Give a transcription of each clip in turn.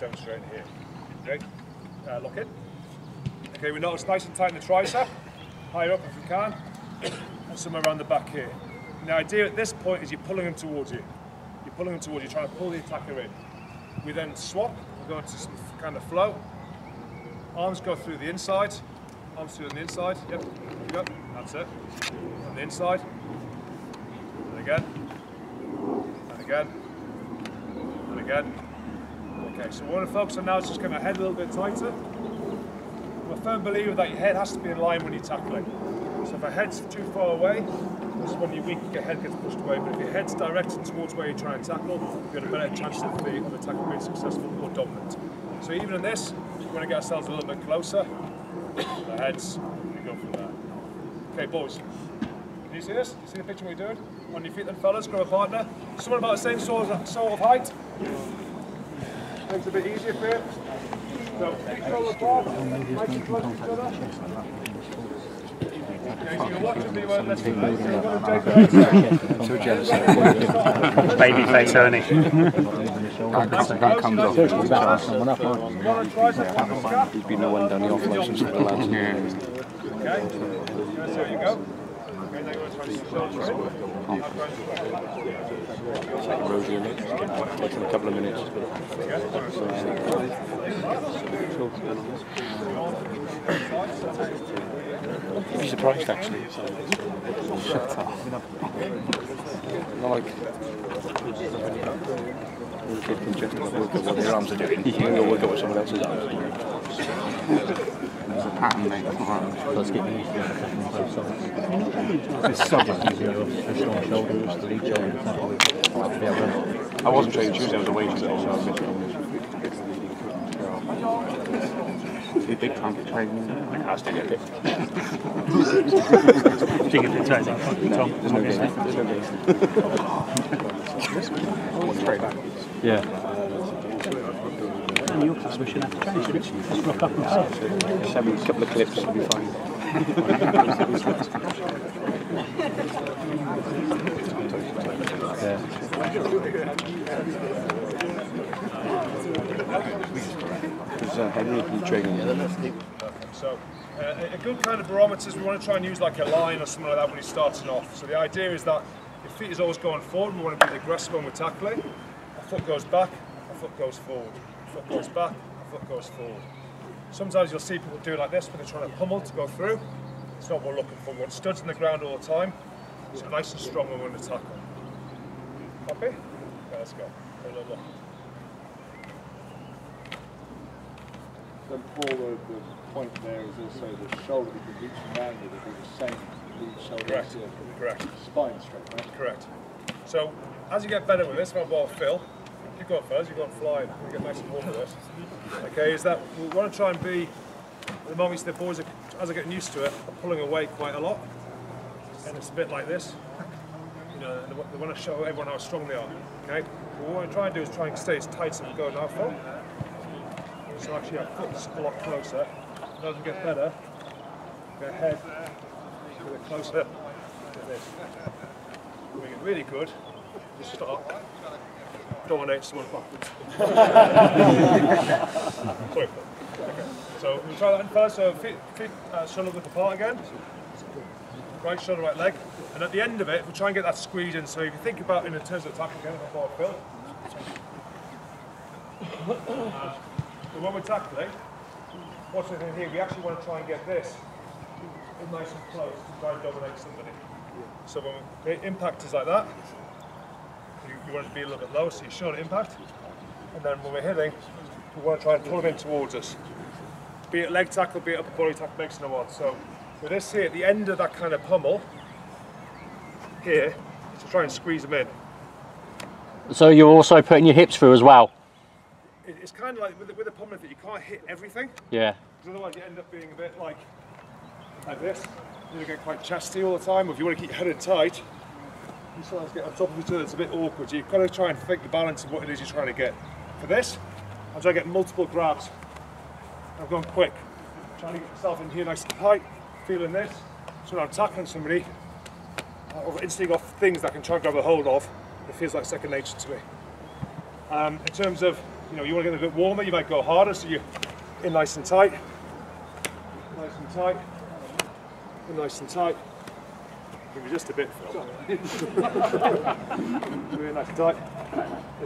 demonstrating here. Okay, uh, lock it. Okay, we notice nice and tight in the tricep, higher up if we can, and somewhere around the back here. The idea at this point is you're pulling them towards you. You're pulling them towards you, trying to pull the attacker in. We then swap, we go into some kind of flow. Arms go through the inside, arms through on the inside, yep, yep, that's it. On the inside, and again, and again, and again. Okay, so what to focus on now is just getting our head a little bit tighter. I'm a firm believer that your head has to be in line when you're tackling. So if our head's too far away, this is when you're weak, your head gets pushed away. But if your head's directed towards where you're trying to tackle, you've got a better chance of the, of the tackle being successful or dominant. So even in this, we're going to get ourselves a little bit closer. The heads, we go from there. Okay, boys. Can you see this? You See the picture we're doing? On your feet then, fellas, grab a partner. Someone about the same sort of, sort of height. Makes it a bit easier for you. So, feet roll apart, nice and close to each other. So you're watching me when let's do this. So you're going to take the So jealous. Baby face Ernie. That comes off. One on tricep, one on scap. He's been no one down the off license with the lads. Okay. So you go. Okay, now you want to try and shoulder in. Rosie in it. Taking a couple of minutes. I'd be surprised actually. Shut up. Not like when kid can just work out what their arms are doing. You can go work out what someone else's arms are doing. There's a pattern mate. Let's get used to it on both sides. It's subtle, usually a strong shoulder, just the lead shoulder. Yeah, I wasn't training Tuesday, I was away today, so I missed it. well, big time training. I was taking a pic. Chicken potatoes, Tom. There's no game. There's no game. I want to try that. Yeah. And your class, we should have to change, shouldn't? Just rock up and play. Send me a couple of clips, it'll be fine. Is you training? So, uh, a good kind of barometers we want to try and use like a line or something like that when you're starting off. So the idea is that your feet is always going forward. We want to be aggressive when we're tackling. Our foot goes back, our foot goes forward. Foot goes back, foot goes forward. Sometimes you'll see people do it like this when they're trying to pummel to go through. It's not what we're looking for. We want studs in the ground all the time. So nice and strong when we're in the tackle. Copy? Okay, let's go. Little look. Then Paul, the, point there is also the shoulder that you're reaching down with be the same lead shoulder Correct. Correct. spine straight, right? Correct. So as you get better with this, about Phil, keep going fellas, you're going flying, you get nice and warm with this. Okay, is that we want to try and be, the moment the boys are, as they're getting used to it, are pulling away quite a lot. And it's a bit like this. You know, they, want to show everyone how strong they are. Okay? But what we to try and do is try and stay as tight as we go now, Phil. So actually our foot's a lot closer. As we get better, get head a bit closer to this. We get really good, start dominate someone backwards. Sorry. Okay. So we'll try that in first. So feet, feet uh, shoulder width apart again. Right shoulder, right leg. And at the end of it, we'll try and get that squeeze in. So if you think about in terms of tackle again, if I Phil. Uh, so when we're tackling, what's the thing here? We actually want to try and get this nice and close to try and dominate somebody. So when we, the impact is like that, you, want it to be a little bit lower, so you shoulder impact. And then when we're hitting, we want to try and pull them in towards us. Be it leg tackle, be it upper body tackle, makes no odds. So with this here, at the end of that kind of pummel, here, to try and squeeze them in. So you're also putting your hips through as well? It's kind of like with, the- with a pummel that you can't hit everything, Yeah. because otherwise you end up being a bit like, like this. You're going to get quite chesty all the time, or if you want to keep your head in tight, you sometimes get on top of each other, it's a bit awkward. You've got to try and think the balance of what it is you're trying to get. For this, I'm trying to get multiple grabs. I'm going quick. trying to get myself in here nice and tight, feeling this. So when I'm tackling somebody, or instantly off things that I can try and grab a hold of, it feels like second nature to me. Um, in terms of you know, you want to get a bit warmer, you might go harder, so you're in nice and tight. Nice and tight. In nice and tight. Give me just a bit, Phil. Really nice and tight.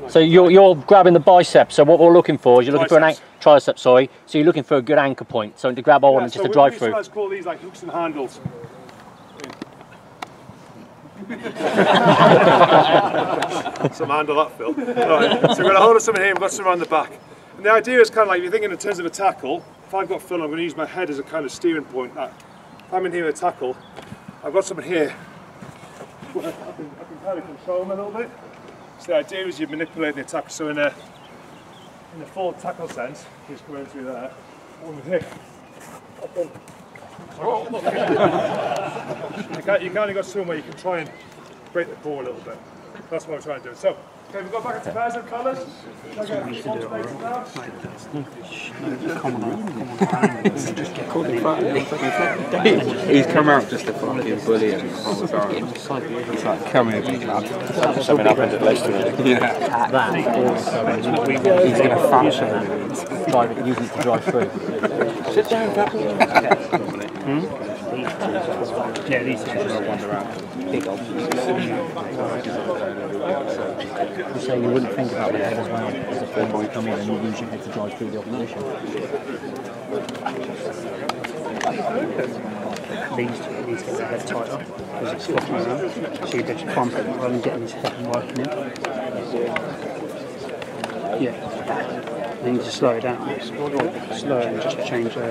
So you're, you're grabbing the bicep. So what we're looking for is you're looking for an an- tricep, sorry. So you're looking for a good anchor point. So to grab hold and so just to we- drive we through. sometimes call these like hooks and handles. Some handle that, Phil. Right, so we're going to hold of something here, we've got some around the back. And the idea is kind of like, if you're thinking in terms of a tackle, if I've got Phil, I'm going to use my head as a kind of steering point. That if I'm in here with a tackle, I've got something here. I can, I can kind of control them a little bit. So the idea is you manipulate the attack. So in a, in a full tackle sense, he's going through there. One with here. You, can, you kind of got somewhere you can try and break the ball a little bit. That's what I'm trying to do. So, okay, we've got back into pairs and colours. Check out the front spaces now. He's come out just a fucking bully him the whole time. He's like, come here, big lad. Something happened at Leicester. Yeah. That He's going to fashion him. drive it, use to drive through. Sit down, Papa. Yeah, these things are wander around. Big You say you wouldn't think about the head as well as a form you come in and you use your head to drive through the opposition. These two needs to get their head tighter because it's flopping around. So you just bump it rather than getting his head and working it. Yeah. Then you just slow it down. Slow and just change uh,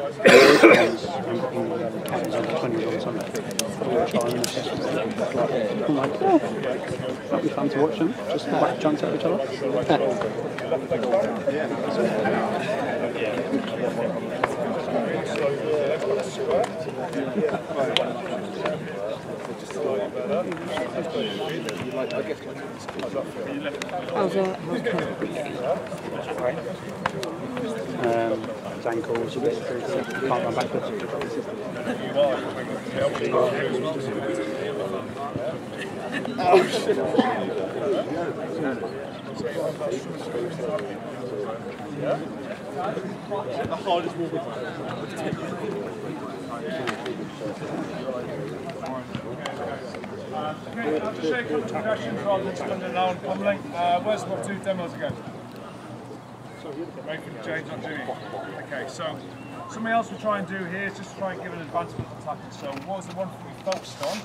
I'm like, that'd be fun to watch them. Just whack chunks at each other. How's uh, how's Ken? Um, ankles, a bit can't run backwards. Okay, you a couple of questions rather than spending an hour on pummeling. Uh, where's my two demos again? Wait for the change Jimmy. Okay, so something else we try and do here is just try and give an advancement to the tackle. So what was the one thing we focused on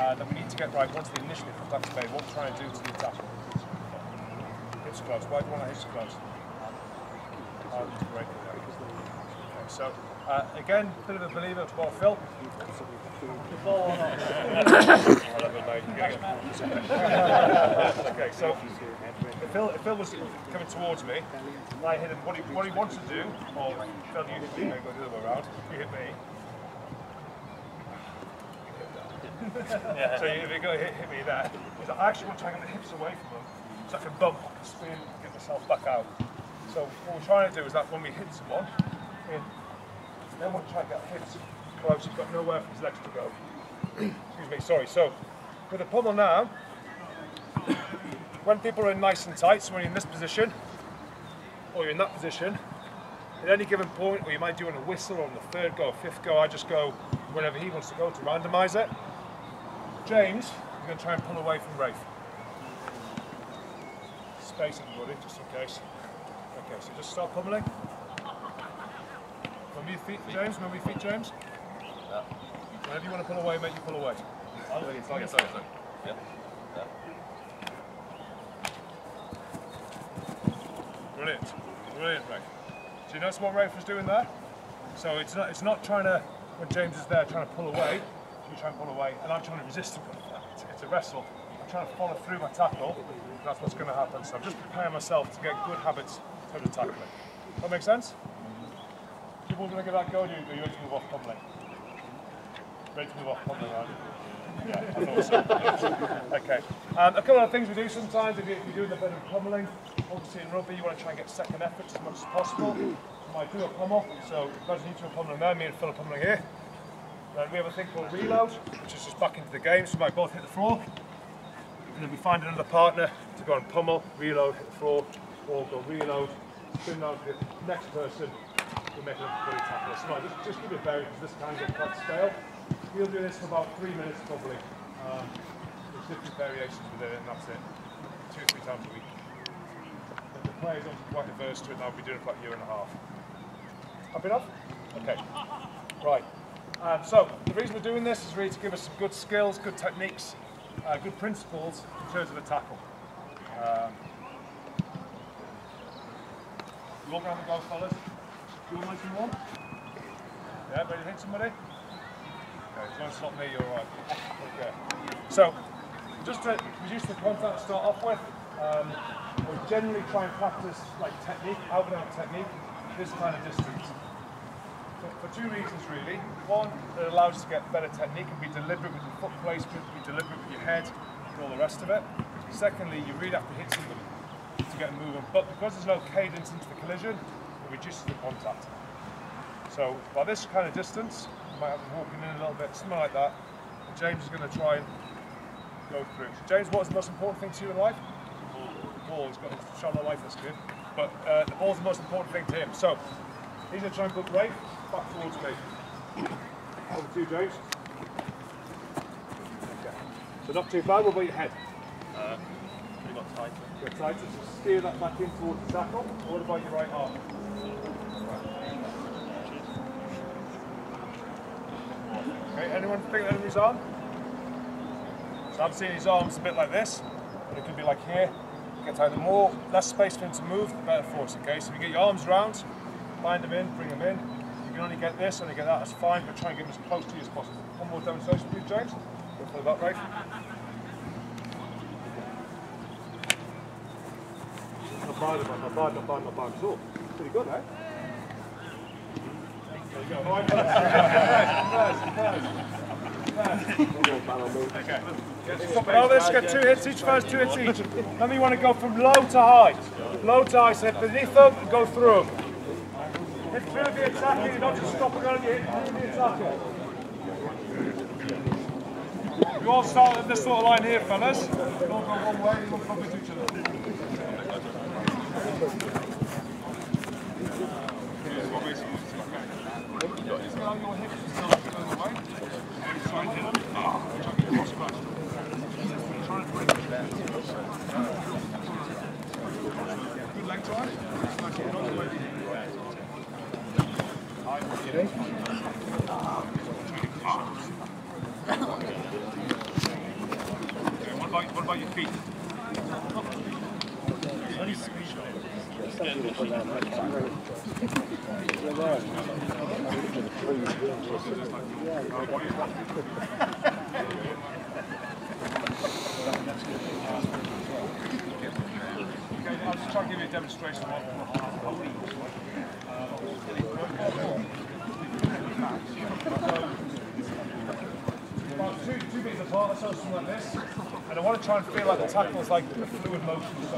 uh, that we need to get right once the initially contact is made? What we're trying to do to the attacker? Hips close. Why do you want to hips close? Great. Okay, so uh, again, bit of a believer, well, Phil. okay, so if Phil, if Phil was coming towards me, I hit him, what he, what he wants to do, or Phil, you hit me, go the other way around, you hit me. So if you go hit, hit me there, is I actually want to try and get the hips away from him, so I can bump, spin, get myself back out. So what we're trying to do is that when we hit someone, in, then we'll try and get hips close, he's got nowhere for his legs to go. Excuse me, sorry. So, with the pummel now, when people are in nice and tight, so when you're in this position, or you're in that position, at any given point, or you might do on a whistle, or on the third go, or fifth go, I just go wherever he wants to go to randomise it. James, you're going to try and pull away from Rafe. Space everybody, just in case. Okay, so just start pummeling. Move your feet, James. Move your feet, James. Yeah. Whenever you want to pull away, make you pull away. Oh, sorry, sorry, sorry. Yeah. yeah. Brilliant, brilliant, Rafe. So you notice what Rafe was doing there? So it's not, it's not trying to, when James is there trying to pull away, you try and pull away, and I'm trying to resist him. It's, it's a wrestle. I'm trying to follow through my tackle, that's what's going to happen. So I'm just preparing myself to get good habits in terms of tackling. That make sense? People going to give that a go, or are you ready to move off pummeling? Ready to move off pummeling, aren't? Yeah, I thought okay. Um, a couple of things we do sometimes if, you, if you're doing a bit of pummeling, obviously in rugby you want to try and get second efforts as much as possible. You might do a pummel, so guys need to a pummeling there, me and Phil pummeling here. Then we have a thing called reload, which is just back into the game, so we might both hit the floor. And then we find another partner to go and pummel, reload, hit the floor, or go reload, spin round to the next person, make it a really tackle. So just, just keep it varied because this can get quite stale. We'll do this for about three minutes probably. Um, there's different variations within it and that's it. Two or three times a week. The players are quite averse to it now, we've been doing it for about a year and a half. Happy enough? Okay. Right. Um, so, the reason we're doing this is really to give us some good skills, good techniques, uh, good principles in terms of the tackle. Um, you all going to have fellas? You nice and warm? Yeah, ready to hit somebody? Okay, as long as it's not me, you're alright. Okay. So, just to reduce the contact to start off with, um, we generally try and practice like technique, out and out technique, this kind of distance. For, for two reasons really. One, it allows us to get better technique and be deliberate with your foot placement, be deliberate with your head, and all the rest of it. Secondly, you really have to hit somebody to get moving. But because there's no cadence into the collision, reduces the contact. So by this kind of distance, you might have them walking in a little bit, something like that. And James is going to try and go through. So James, what's the most important thing to you in life? The ball. He's got a shallow life, that's good. But uh, the ball's the most important thing to him. So he's going to try and book right back towards me. Over to you, James. Okay. So not too bad. What about your head? Uh, we got tighter. So steer that back in towards the tackle. What about your right arm? Anyone think of his arm? So I'm seeing his arms a bit like this, but it could be like here. Get either more, less space for him to move, the better force, okay? So if you get your arms round, bind them in, bring them in. You can only get this, only get that, that's fine, but try and get them as close to you as possible. One more demonstration, please, James. Go for that, right? Not bad, not bad, not bad, not bad at. Pretty good, eh? There you go. Okay. Now let's get two hits each first, two hits each. Then we want to go from low to high. Low to high, so beneath them and go through them. Hit through the attacker, you're not just stopping on you, hit through the attacker. You all start at this sort of line here, fellas. You all go one way, you all come with each other. Good leg drive. Okay, What about, what about your feet? Okay, I'll just try and give you a demonstration of what about two, two meters apart, so something like this. And I want to try and feel like the tackle is like a fluid motion. So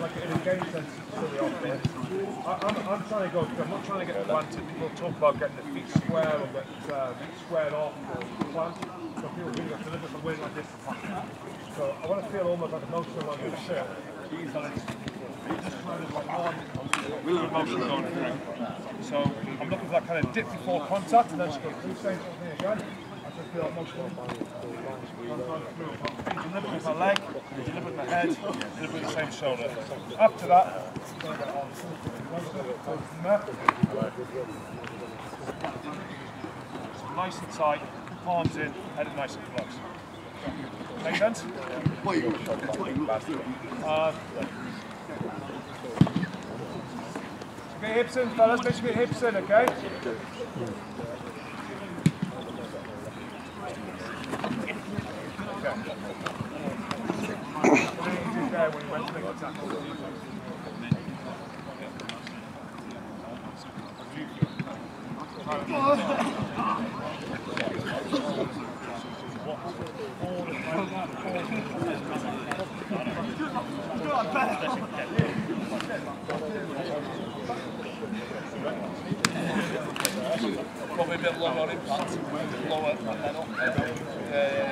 like in a game sense. Silly off I'm, I'm trying to go. I'm not trying to get planted. People talk about getting the feet square or get uh, squared off or plant. So people really have to the weight like this. So I want to feel almost like a motion like this here. So it's just of like going. So I'm looking for that kind of dip before contact and then just go through same thing again. That motion. Deliver with my leg, deliver with my head, deliver with the same shoulder. After that, so nice and tight, palms in, head nice and close. Make sense? Uh, Get hips in, fellas. Make sure you get hips in? Okay. There when he went to make the tackle. Probably a bit lower on impact. Lower and then up.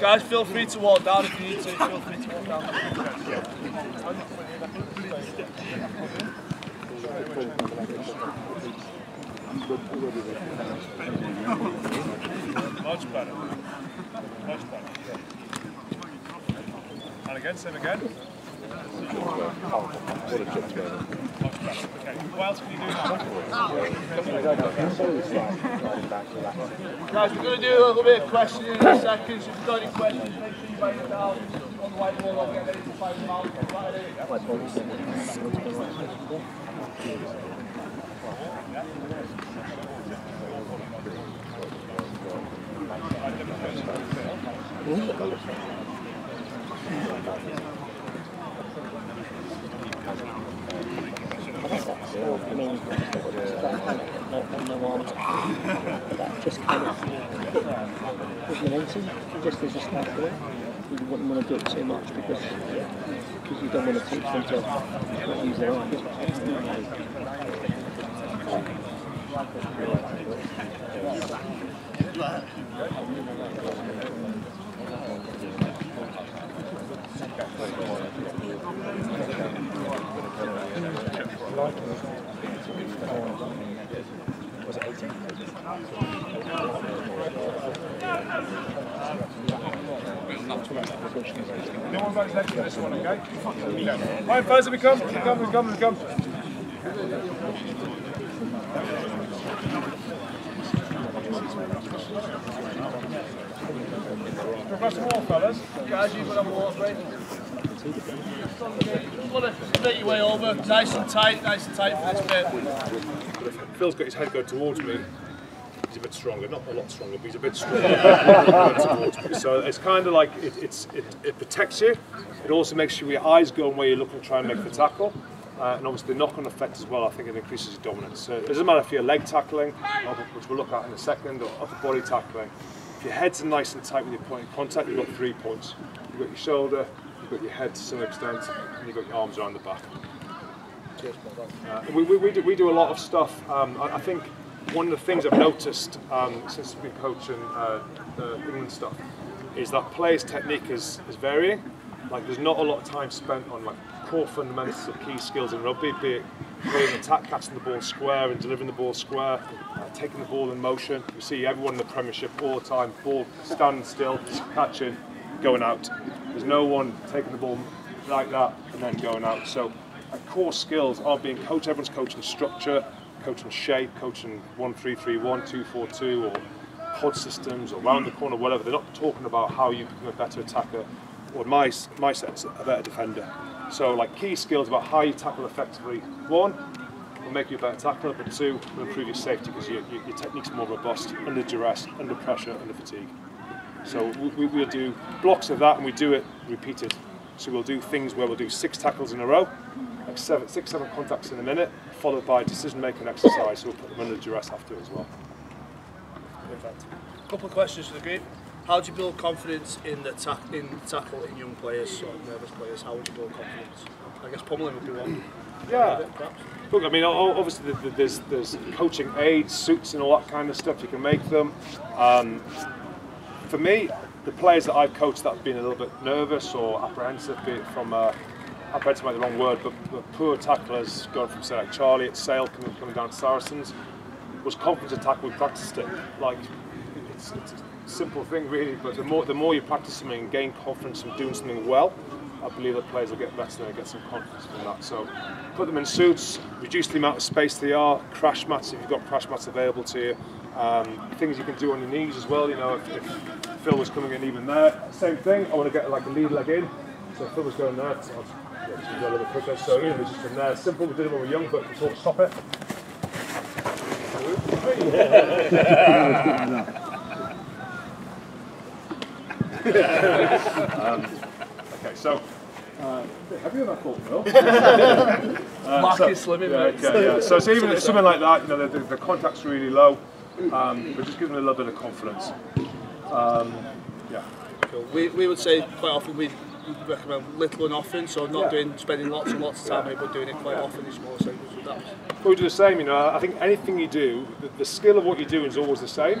Guys, feel free to walk down if you need to. Feel free to walk down. Much better. Much better. And again, same again. What? Guys, we're going to do a little bit of questioning in a second. If you've got any questions, make sure you write it down on the whiteboard. I'll get ready to find them out. Right, Just as a start. You wouldn't want to do it too much because because you don't want to teach them to use their arms. No one next to this one, okay? Right, first we come, we come, we come, we come. Professor Moore, fellas. Guys, you've a water break. Split your way over. Nice and tight, nice and tight for this bit. Phil's got his head going towards me. He's a bit stronger, not a lot stronger, but he's a bit stronger. So it's kind of like it, it's, it, it protects you. It also makes sure your eyes go where you're looking to try and make the tackle. Uh, and obviously the knock-on effect as well, I think it increases your dominance. So it doesn't matter if you're leg tackling, which we'll look at in a second, or upper body tackling. If your heads nice and tight with your point of contact, you've got three points. You've got your shoulder, you've got your head to some extent, and you've got your arms around the back. Uh, we, we, we, do, we do a lot of stuff. Um, I, I think one of the things I've noticed um, since we've been coaching uh, the England stuff is that players' technique is, is varying. Like there's not a lot of time spent on like core fundamentals of key skills in rugby, be it playing attack, catching the ball square and delivering the ball square, uh, taking the ball in motion. You see everyone in the Premiership all the time, ball standing still, catching, going out. There's no one taking the ball like that and then going out. So core skills are being coached. Everyone's coaching structure, coaching shape, coaching 1 3 3 1, 2 4 2, or pod systems, or round the corner, whatever. They're not talking about how you become a better attacker, or my, my sense, a better defender. So, like key skills about how you tackle effectively. One, will make you a better tackler, but two, will improve your safety because your, your, your technique's more robust under duress, under pressure, under fatigue. So we, we- we'll do blocks of that and we do it repeated. So we'll do things where we'll do six tackles in a row, like seven, six, seven contacts in a minute, followed by decision-making exercise. So we'll put them under duress after as well. Perfect. couple of questions for the group. How do you build confidence in the tack in tackle in young players or nervous players? How would you build confidence? I guess pummeling would be one. Yeah. Look, I mean, obviously the- the- there's there's coaching aids, suits, and all that kind of stuff. You can make them. Um, for me, the players that I've coached that have been a little bit nervous or apprehensive, be it from uh, apprehensive might be the wrong word, but, but poor tacklers going from say like Charlie at Sale coming coming down to Saracens was confidence to tackle. We practiced it like it's, it's a simple thing really, but the more the more you practice something and gain confidence from doing something well, I believe that players will get better and get some confidence from that. So put them in suits, reduce the amount of space they are, crash mats if you've got crash mats available to you. Um, things you can do on your knees as well, you know, if, if Phil was coming in even there, same thing, I want to get like a lead leg in. So Phil was going there, so I'll yeah, just go a little bit quicker. So you know, just from there, simple, we did it when we were young, but we thought stop it. Okay, so. Uh, have you ever thought, Phil? Mark so, is slimming, yeah, mate. okay, yeah. So it's even it's something like that, you know, the, the, the contact's really low, um, but just giving it a little bit of confidence. Um, yeah. Cool. We, we would say quite often we recommend little and often, so not doing spending lots and lots of time, here, but doing it quite often is more. So that But we do the same, you know. I think anything you do, the, the skill of what you're doing is always the same,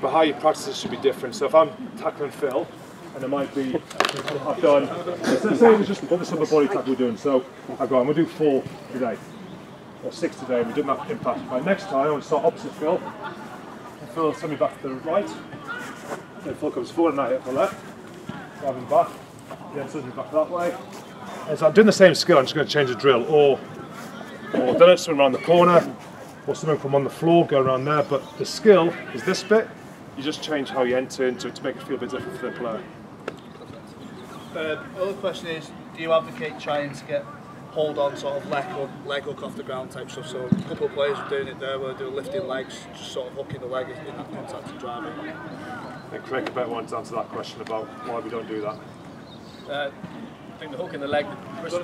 but how you practice it should be different. So if I'm tackling Phil, and it might be, I've done, let's say it was just this upper body tackle we're doing. So I've gone, we'll do four today, or six today, and we're doing that impact. Right, next time I want to start opposite Phil, and Phil send me back to the right, then Phil comes forward and I hit the left, drive him back, then sends me back that way. And so I'm doing the same skill, I'm just going to change the drill, or or done it swim around the corner, or something from on the floor, go around there. But the skill is this bit. You just change how you enter into it to make it feel a bit different for the player. Uh, other question is, do you advocate trying to get hold on sort of leg hook, leg hook off the ground type stuff? So a couple of players are doing it there where they're lifting legs, just sort of hooking the leg in that contact and driving. Think Craig better want to answer that question about why we don't do that. Uh, I think the hook in the leg, the risk,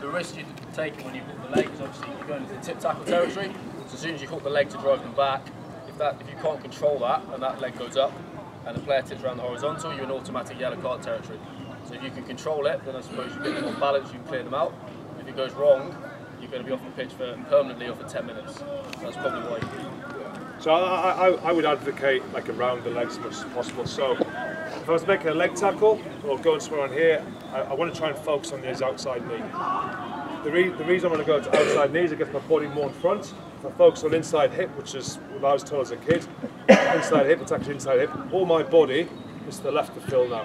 the risk you're taking when you hook the leg is obviously you're going into tip tackle territory. So as soon as you hook the leg to drive them back, if that if you can't control that and that leg goes up and the player tips around the horizontal, you're in automatic yellow card territory. So if you can control it, then I suppose you get them on balance, you can clear them out. If it goes wrong, you're going to be off the pitch for permanently or for 10 minutes. That's probably why. So I, I, I would advocate like around the legs as much as possible. So if I was making a leg tackle or going somewhere on here, I, I want to try and focus on his outside knee. The, re- the reason I want to go to outside knees is it gets my body more in front. If I focus on inside hip, which is what I was told as a kid, inside hip, it's actually inside hip, all my body is to the left of Phil now.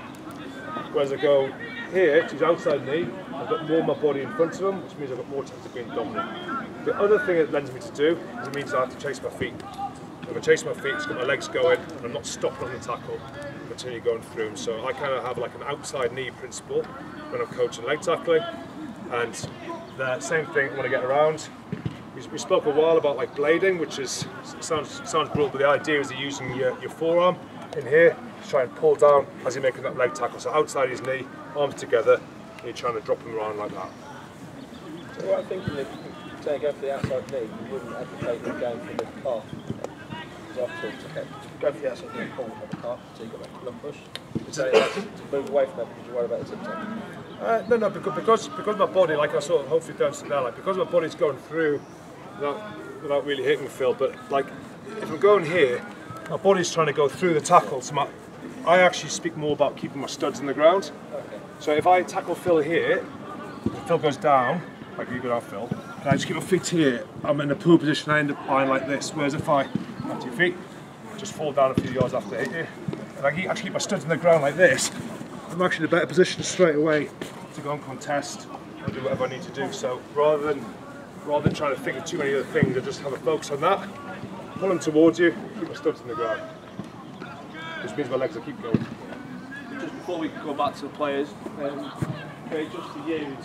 Whereas I go here to his outside knee, I've got more of my body in front of him, which means I've got more chance of being dominant. The other thing it lends me to do is it means I have to chase my feet. If I chase my feet, it's got my legs going, and I'm not stopping on the tackle, I'm going through. So I kind of have like an outside knee principle when I'm coaching leg tackling. And the same thing when I get around. We, spoke a while about like blading, which is sounds sounds brutal, but the idea is you're using your, your forearm in here to try and pull down as you're making that leg tackle. So outside his knee, arms together, and you're trying to drop him around like that. So what I'm thinking is, say go for the outside knee, you wouldn't advocate them going for the calf. Because after all, okay, go for the outside pull on the calf, so you got that pull and push. So that's to move away from that because you're worried about the tip. Uh, no, no, because, because because my body, like I sort of hopefully don't now, like because my body's going through without without really hitting Phil, but like if I'm going here, my body's trying to go through the tackle. So my, I actually speak more about keeping my studs in the ground. So if I tackle Phil here, Phil goes down, like you go down Phil, and I just keep my feet here, I'm in a pool position, I end up lying like this. Whereas if I have two feet, just fall down a few yards after I hit you, and I keep- actually keep my studs in the ground like this, I'm actually in a better position straight away to go and contest or do whatever I need to do. So rather than rather than trying to think of too many other things, I just have a focus on that, pull them towards you, keep my studs in the ground. Which means my legs will keep going. Just before we go back to the players, um, okay, just for you,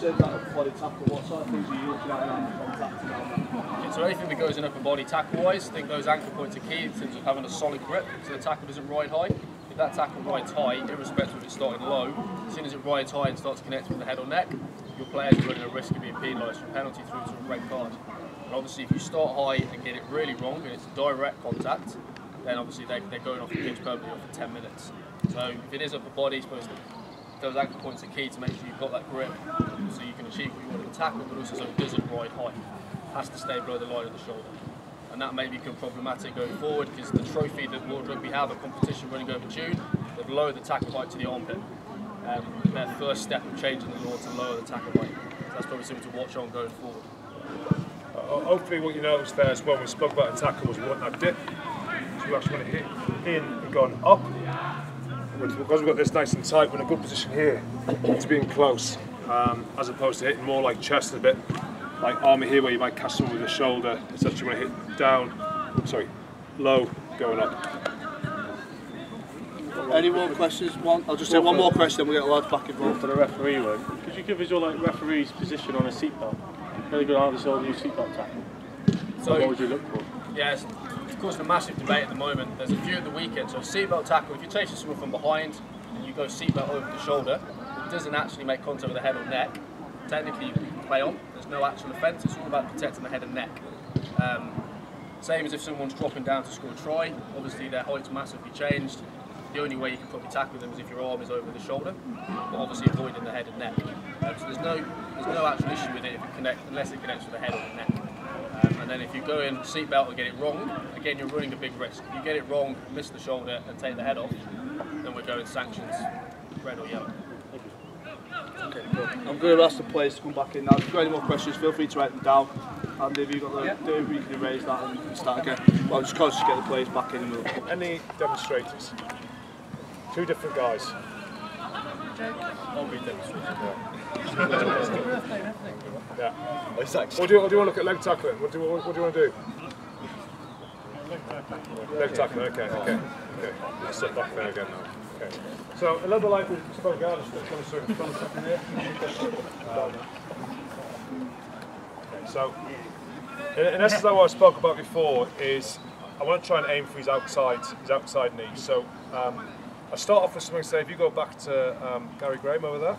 of? So anything that goes in upper body tackle wise, I think those anchor points are key in terms of having a solid grip so the tackle doesn't ride high. If that tackle rides high, irrespective of it starting low, as soon as it rides high and starts connecting with the head or neck, your players are running a risk of being penalised from penalty through to a red card. And obviously if you start high and get it really wrong and it's direct contact, then obviously they, they're going off the pitch permanently for 10 minutes. So if it is upper body, it's supposed to, those anchor points are key to make sure you've got that grip so you can achieve what you want in the tackle, but also so it doesn't ride high. Has to stay below the line of the shoulder. And that may become problematic going forward because the trophy that World Rugby have, a competition running over June, they've lowered the tackle height to the armpit. Um, their first step of changing the law to lower the tackle height. So that's probably something to watch on going forward. Uh, hopefully what you noticed there as well we spoke about a tackle was we want that dip. So we actually want to hit in and going up. Which, because we've got this nice and tight, we're in a good position here to being close. Um, as opposed to hitting more like chest a bit, like army here where you might catch someone with the shoulder. It's actually want to hit down, sorry, low, going up. Any more questions? One, I'll just say one more question, we'll get the lads back involved. For the referee one, could you give us your like referee's position on a seatbelt? Really good answer all new seatbelt tackle. So- what would you look for? Yes, of course, a massive debate at the moment. There's a few at the weekend. So seatbelt tackle, if you're chasing someone from behind and you go seatbelt over the shoulder, it doesn't actually make contact with the head or neck, technically you can play on. There's no actual offence. It's all about protecting the head and neck. Um, same as if someone's dropping down to score a try. Obviously their height's massively changed. The only way you can probably tackle them is if your arm is over the shoulder, but obviously avoiding the head and neck. Um, so there's no there's no actual issue with it if it connect, unless it connects with the head or the neck. Um, and then if you go in seatbelt and get it wrong, again you're running a big risk. If you get it wrong, miss the shoulder and take the head off, then we're going sanctions, red or yellow. Okay, cool. I'm going to ask the players to come back in now. If you've got any more questions, feel free to write them down. And if you've got the, yeah. you can erase that and start again. Well, just cause to get the players back in. And we'll... Any demonstrators? Two different guys. I'll be demonstrators. Yeah. What do you, what do you want to look at leg tackling? What do you, what, what do you want to do? Leg tackling, okay, okay. okay. Let's step back there again now. Okay. So a little bit like we spoke about, just kind of sort of here. Um, okay, so in, in essence, like what I spoke about before is I want to try and aim for his outside, his outside knee. So um, I start off with something. Say if you go back to um, Gary Graham over there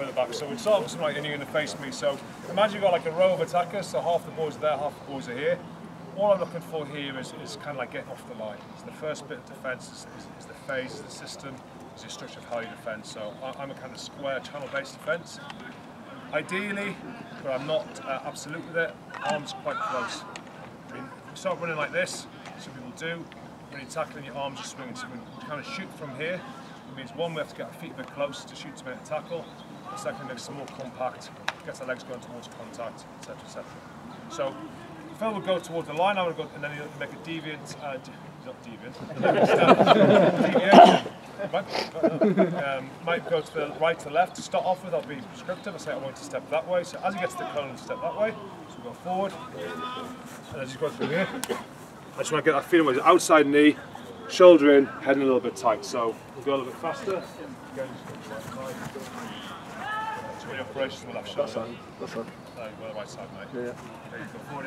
further back. So start off with something like in going to face me. So imagine you've got like a row of attackers, so half the boys are there, half the boys are here. All I'm looking for here is, is kind of like getting off the line. So the first bit of defence is, is, is, the phase, is the system, is the structure of how you defend. So I, am a kind of square channel-based defence. Ideally, but I'm not uh, absolute with it, arms quite close. I mean, if you start running like this, some people do, when you're tackling your arms are swinging, so you kind of shoot from here, it means one, we have to get our feet a bit close to shoot to make a tackle, the second makes it more compact, gets the legs going towards contact, etc. etc. So Phil would go towards the line, I would go, and then he'll make a deviant, uh, de not deviant, deviation. um, might go to the right to left. To start off with, I'll be prescriptive. I say I want to step that way. So as he gets to the cone, step that way. So we go forward, and as you go through here, I just want to get that feeling with the outside knee, shoulder in, head in a little bit tight. So we'll go a little bit faster. The operations will have shoulder. That's fine. That's fine. No, go the right side, mate. Yeah. yeah. Okay, go forward.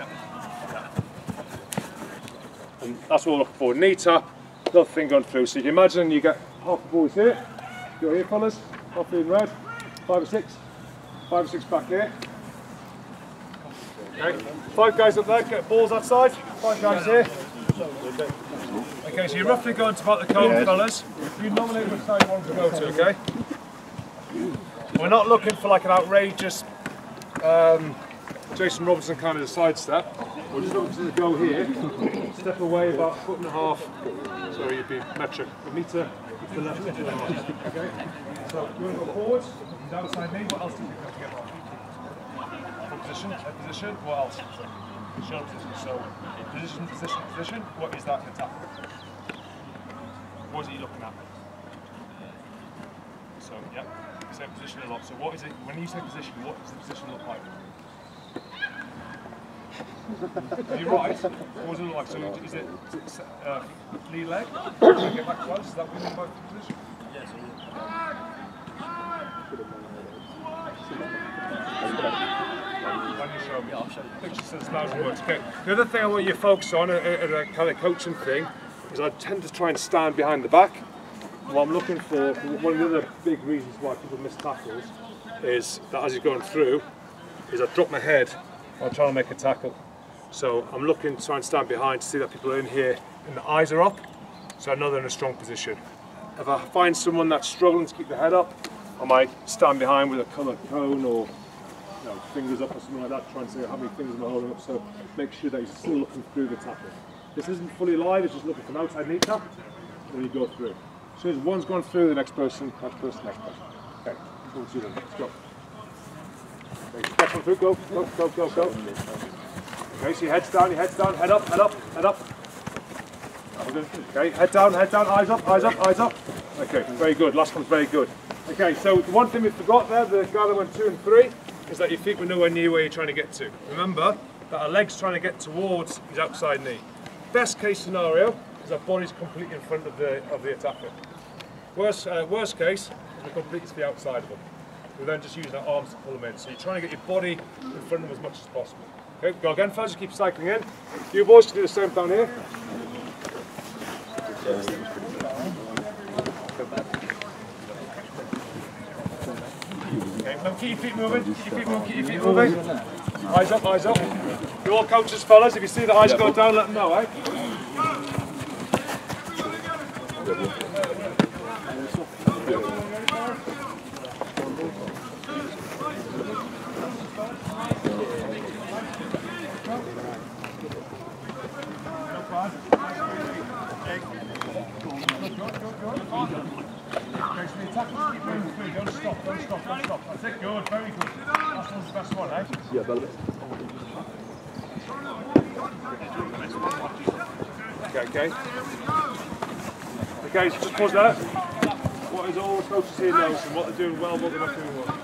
And that's what we're looking for. Knee tap, little thing going through. So you can imagine you get half the boys here. Go here, fellas. Half in red. Five or six. Five or six back here. Okay. Five guys up there. Get balls outside. Five guys here. Okay, so you're roughly going to about the cone, yeah. fellas. You nominate which side you want to go to, okay? We're not looking for like an outrageous um, Jason Robinson kind of sidestep. We're just looking to go here, step away about a foot and a half. Sorry, you'd be metric. A metre to the left. Okay? So you want to go forwards, outside knee, what else do you have to get on? Position, head position, what else? Shoulder position. So position, position, position, what is that in tackle? What it you looking at? So, yeah say position a lot. So what is it, when you say position, what does the position look like? Are you right? What does it look like? So is it uh, lead leg? Get back close? Is that what you mean by position? Yes. When show me, I'll show you. Picture says thousand words. Okay. The other thing I want you to focus on, a, a, a kind of coaching thing, is I tend to try and stand behind the back what I'm looking for, one of the other big reasons why people miss tackles is that as you're going through, is I drop my head while trying to make a tackle. So I'm looking to try and stand behind to see that people are in here and the eyes are up, so I know they're in a strong position. If I find someone that's struggling to keep the head up, I might stand behind with a coloured cone or you know, fingers up or something like that, trying to see how many fingers am I holding up, so make sure that you're still looking through the tackle. This isn't fully live, it's just looking from outside knee tap, and you go through. So as one's gone through, the next person, next person, next person. Okay, we'll see them. Let's go. Okay, next one through, go, go, go, go, go. Okay, so your head's down, your head's down, head up, head up, head up. Okay, head down, head down, eyes up, eyes up, eyes up. Okay, very good, last one's very good. Okay, so the one thing we forgot there, the guy that went two and three, is that your feet were nowhere near where you're trying to get to. Remember that our leg's trying to get towards his outside knee. Best case scenario is our body's completely in front of the of the attacker. Worst, uh, worst case is we're completely to the outside of them. We're then just using our arms to pull them in. So you're trying to get your body in front of them as much as possible. Okay, go again, fellas, keep cycling in. You boys can do the same down here. Okay, now keep your feet moving, keep your feet moving, keep your feet moving. Eyes up, eyes up. You're all coaches, fellas. If you see the eyes go down, let them know, eh? Through. Don't stop, don't stop, don't stop. That's it, good, very good. That's one's the best one, eh? Yeah. Okay, okay. Okay, so just pause there. What is all the coaches here knows and what they're doing well, what they're not doing well.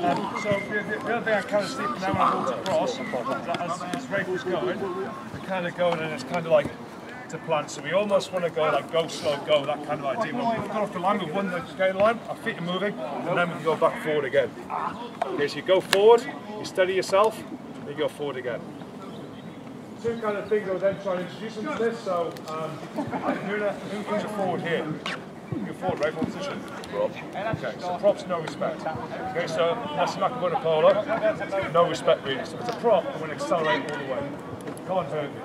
Um, so the, the, the other thing I kind of see from now when I walk across, that as, as was going, we're kind of going and it's kind of like to plan. So we almost want to go like go slow, go, that kind of idea. When we've got off the line, we've won the skate line, our feet are moving, and then we can go back forward again. Okay, so you go forward, you steady yourself, and you go forward again. Two kind of things I was then trying to introduce into this. So, um, who, who, who's a forward here? You're forward, right? What position? Prop. Okay, so props, no respect. Okay, so that's like a polo. No respect, really. So if it's a prop, I'm going to accelerate all the way. Can't hurt me.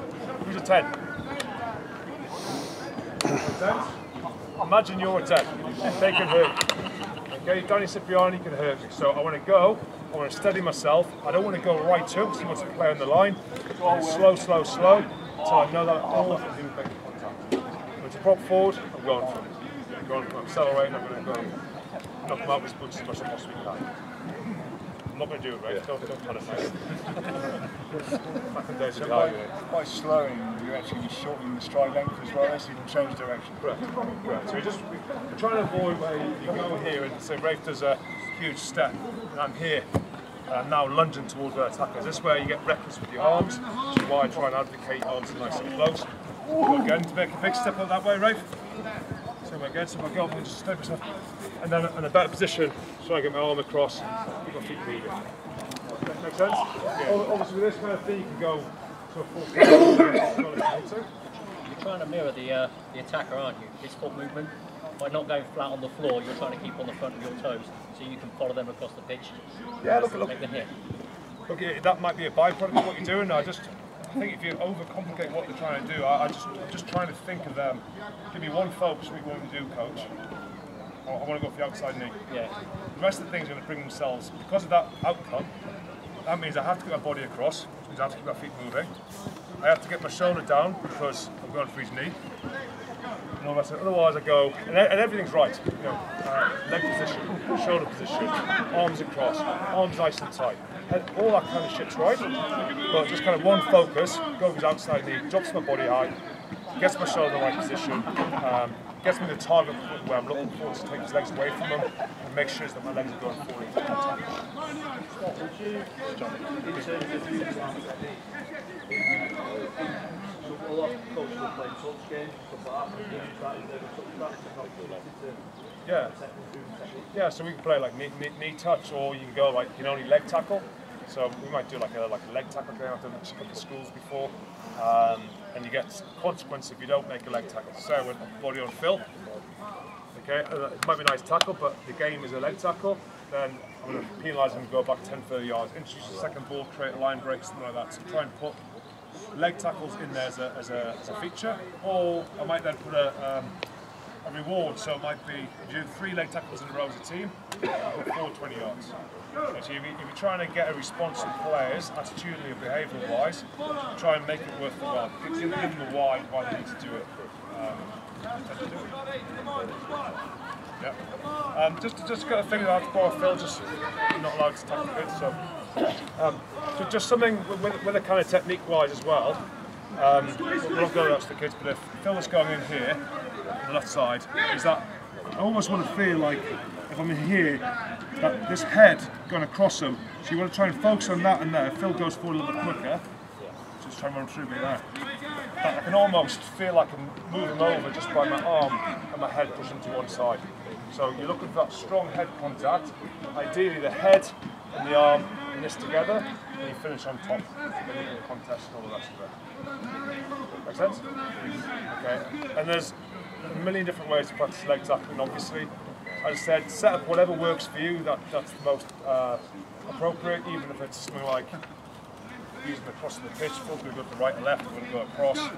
Who's a 10? Sense? Imagine your attack. They can hurt you. Okay, Danny Cipriani can hurt me. So I want to go, I want to steady myself. I don't want to go right to him because he wants to play on the line. Slow, slow, slow. So I know that all I can do is make contact. Prop forward, I'm going for it. I'm going for it. Accelerate, I'm going to go knock him out with as much as I possibly can. I'm not going to do it, right? Don't, don't panic, mate. Back in the days of So by, by slowing, you're actually shortening the stride length as well, so you can change direction. Correct. Correct. So we're just we're trying to avoid where you go here and say Rafe does a huge step, and I'm here. uh, now lunging towards where attackers. This is where you get reckless with your arms, which is why I try and advocate arms are nice and close. Go again to make a big step up that way, Rafe. So again, so I go up and just step myself, and then in a better position, try and get my arm across, keep my feet moving. Make sense? Ob- Obviously with this kind of thing, you can go to a full You're trying to mirror the uh, the attacker, aren't you? His foot movement. By not going flat on the floor, you're trying to keep on the front of your toes, so you can follow them across the pitch. Yeah, look, look. Make them hit. Look, yeah, that might be a byproduct of what you're doing. I just I think if you overcomplicate what they're trying to do, I, I just I'm just trying to think of them. Give me one focus we want to do, coach. I, I want to go for the outside knee. Yeah. The rest of the things are going to bring themselves because of that outcome. That means I have to get my body across, which means I have to keep my feet moving. I have to get my shoulder down because I'm going for his knee. And all that stuff. Otherwise, I go, and, and everything's right. You know, uh, leg position, shoulder position, arms across, arms nice and tight. Head- All that kind of shit's right. But just kind of one focus, go with his outside knee, drops my body height, gets my shoulder in the right position, um, gets me the target where I'm looking for to take his legs away from him, and make sure that my legs are going forward. into yeah, Yeah. so we can play like knee, knee, knee touch, or you can go like you can only leg tackle. So we might do like a like a leg tackle game. I've done a couple of schools before, um, and you get consequence if you don't make a leg tackle. So went body on fill. Okay, uh, it might be a nice tackle, but the game is a leg tackle. Then I'm going to penalise him go back 10, 30 yards. Introduce a second ball, create a line break, something like that. So try and put leg tackles in there as a, as a, as a feature, or I might then put a, um, a reward. So it might be if you do three leg tackles in a row as a team, go forward 20 yards. So if, you, you're trying to get a response from players, attitudinally or behavioural wise, try and make it worth the while. Give them the why why they need to do it. Um, it. Yeah. Um, just just got to figure out to borrow Phil. Just not allowed to tackle kids, so. Um, so just something with, with, a kind of technique wise as well. Um, we're not going to the kids, but if Phil was going in here, on the left side, is that I almost want to feel like if I'm in here, that this head going across him. So you want to try and focus on that and there. Phil goes forward a little bit quicker. Just try and run through me there. I can almost feel like I'm moving over just by my arm and my head pushing to one side. So you're looking for that strong head contact. Ideally the head and the arm in this together. and you finish on top contest and all the rest of it. Make sense? Okay. And there's a million different ways to practice leg tackling, obviously. As I said, set up whatever works for you, that, that's the most uh, appropriate, even if it's something like using the cross of the pitch, to go to the right and left, we're going to go across.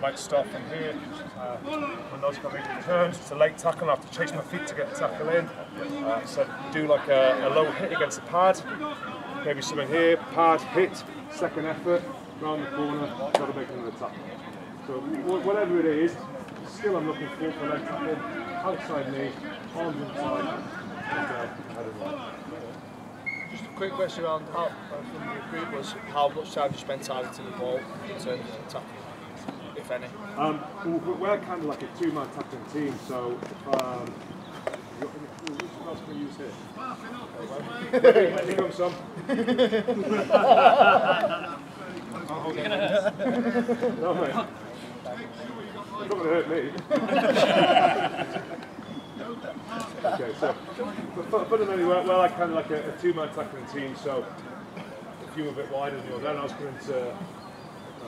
Might start from here. Uh, when those come in turns, it's a late tackle, I have to chase my feet to get the tackle in. Uh, so do like a, a low hit against the pad, maybe something here, pad, hit, second effort, round the corner, got to make another tackle. So wh- whatever it is, skill I'm looking for for leg tackle, outside knee, arms inside, and uh, head and. Just a quick question around how from your group was how much time you spend targeting the ball in terms of tackling, if any? Um, we're kind of like a two-man tackling team, so um, else can we use here? Mate. It's not going to hurt me. okay, so fundamentally, we're, we're like kind of like a, a two-man tackling team. So you were a bit wider than you're then, I was going to. Uh,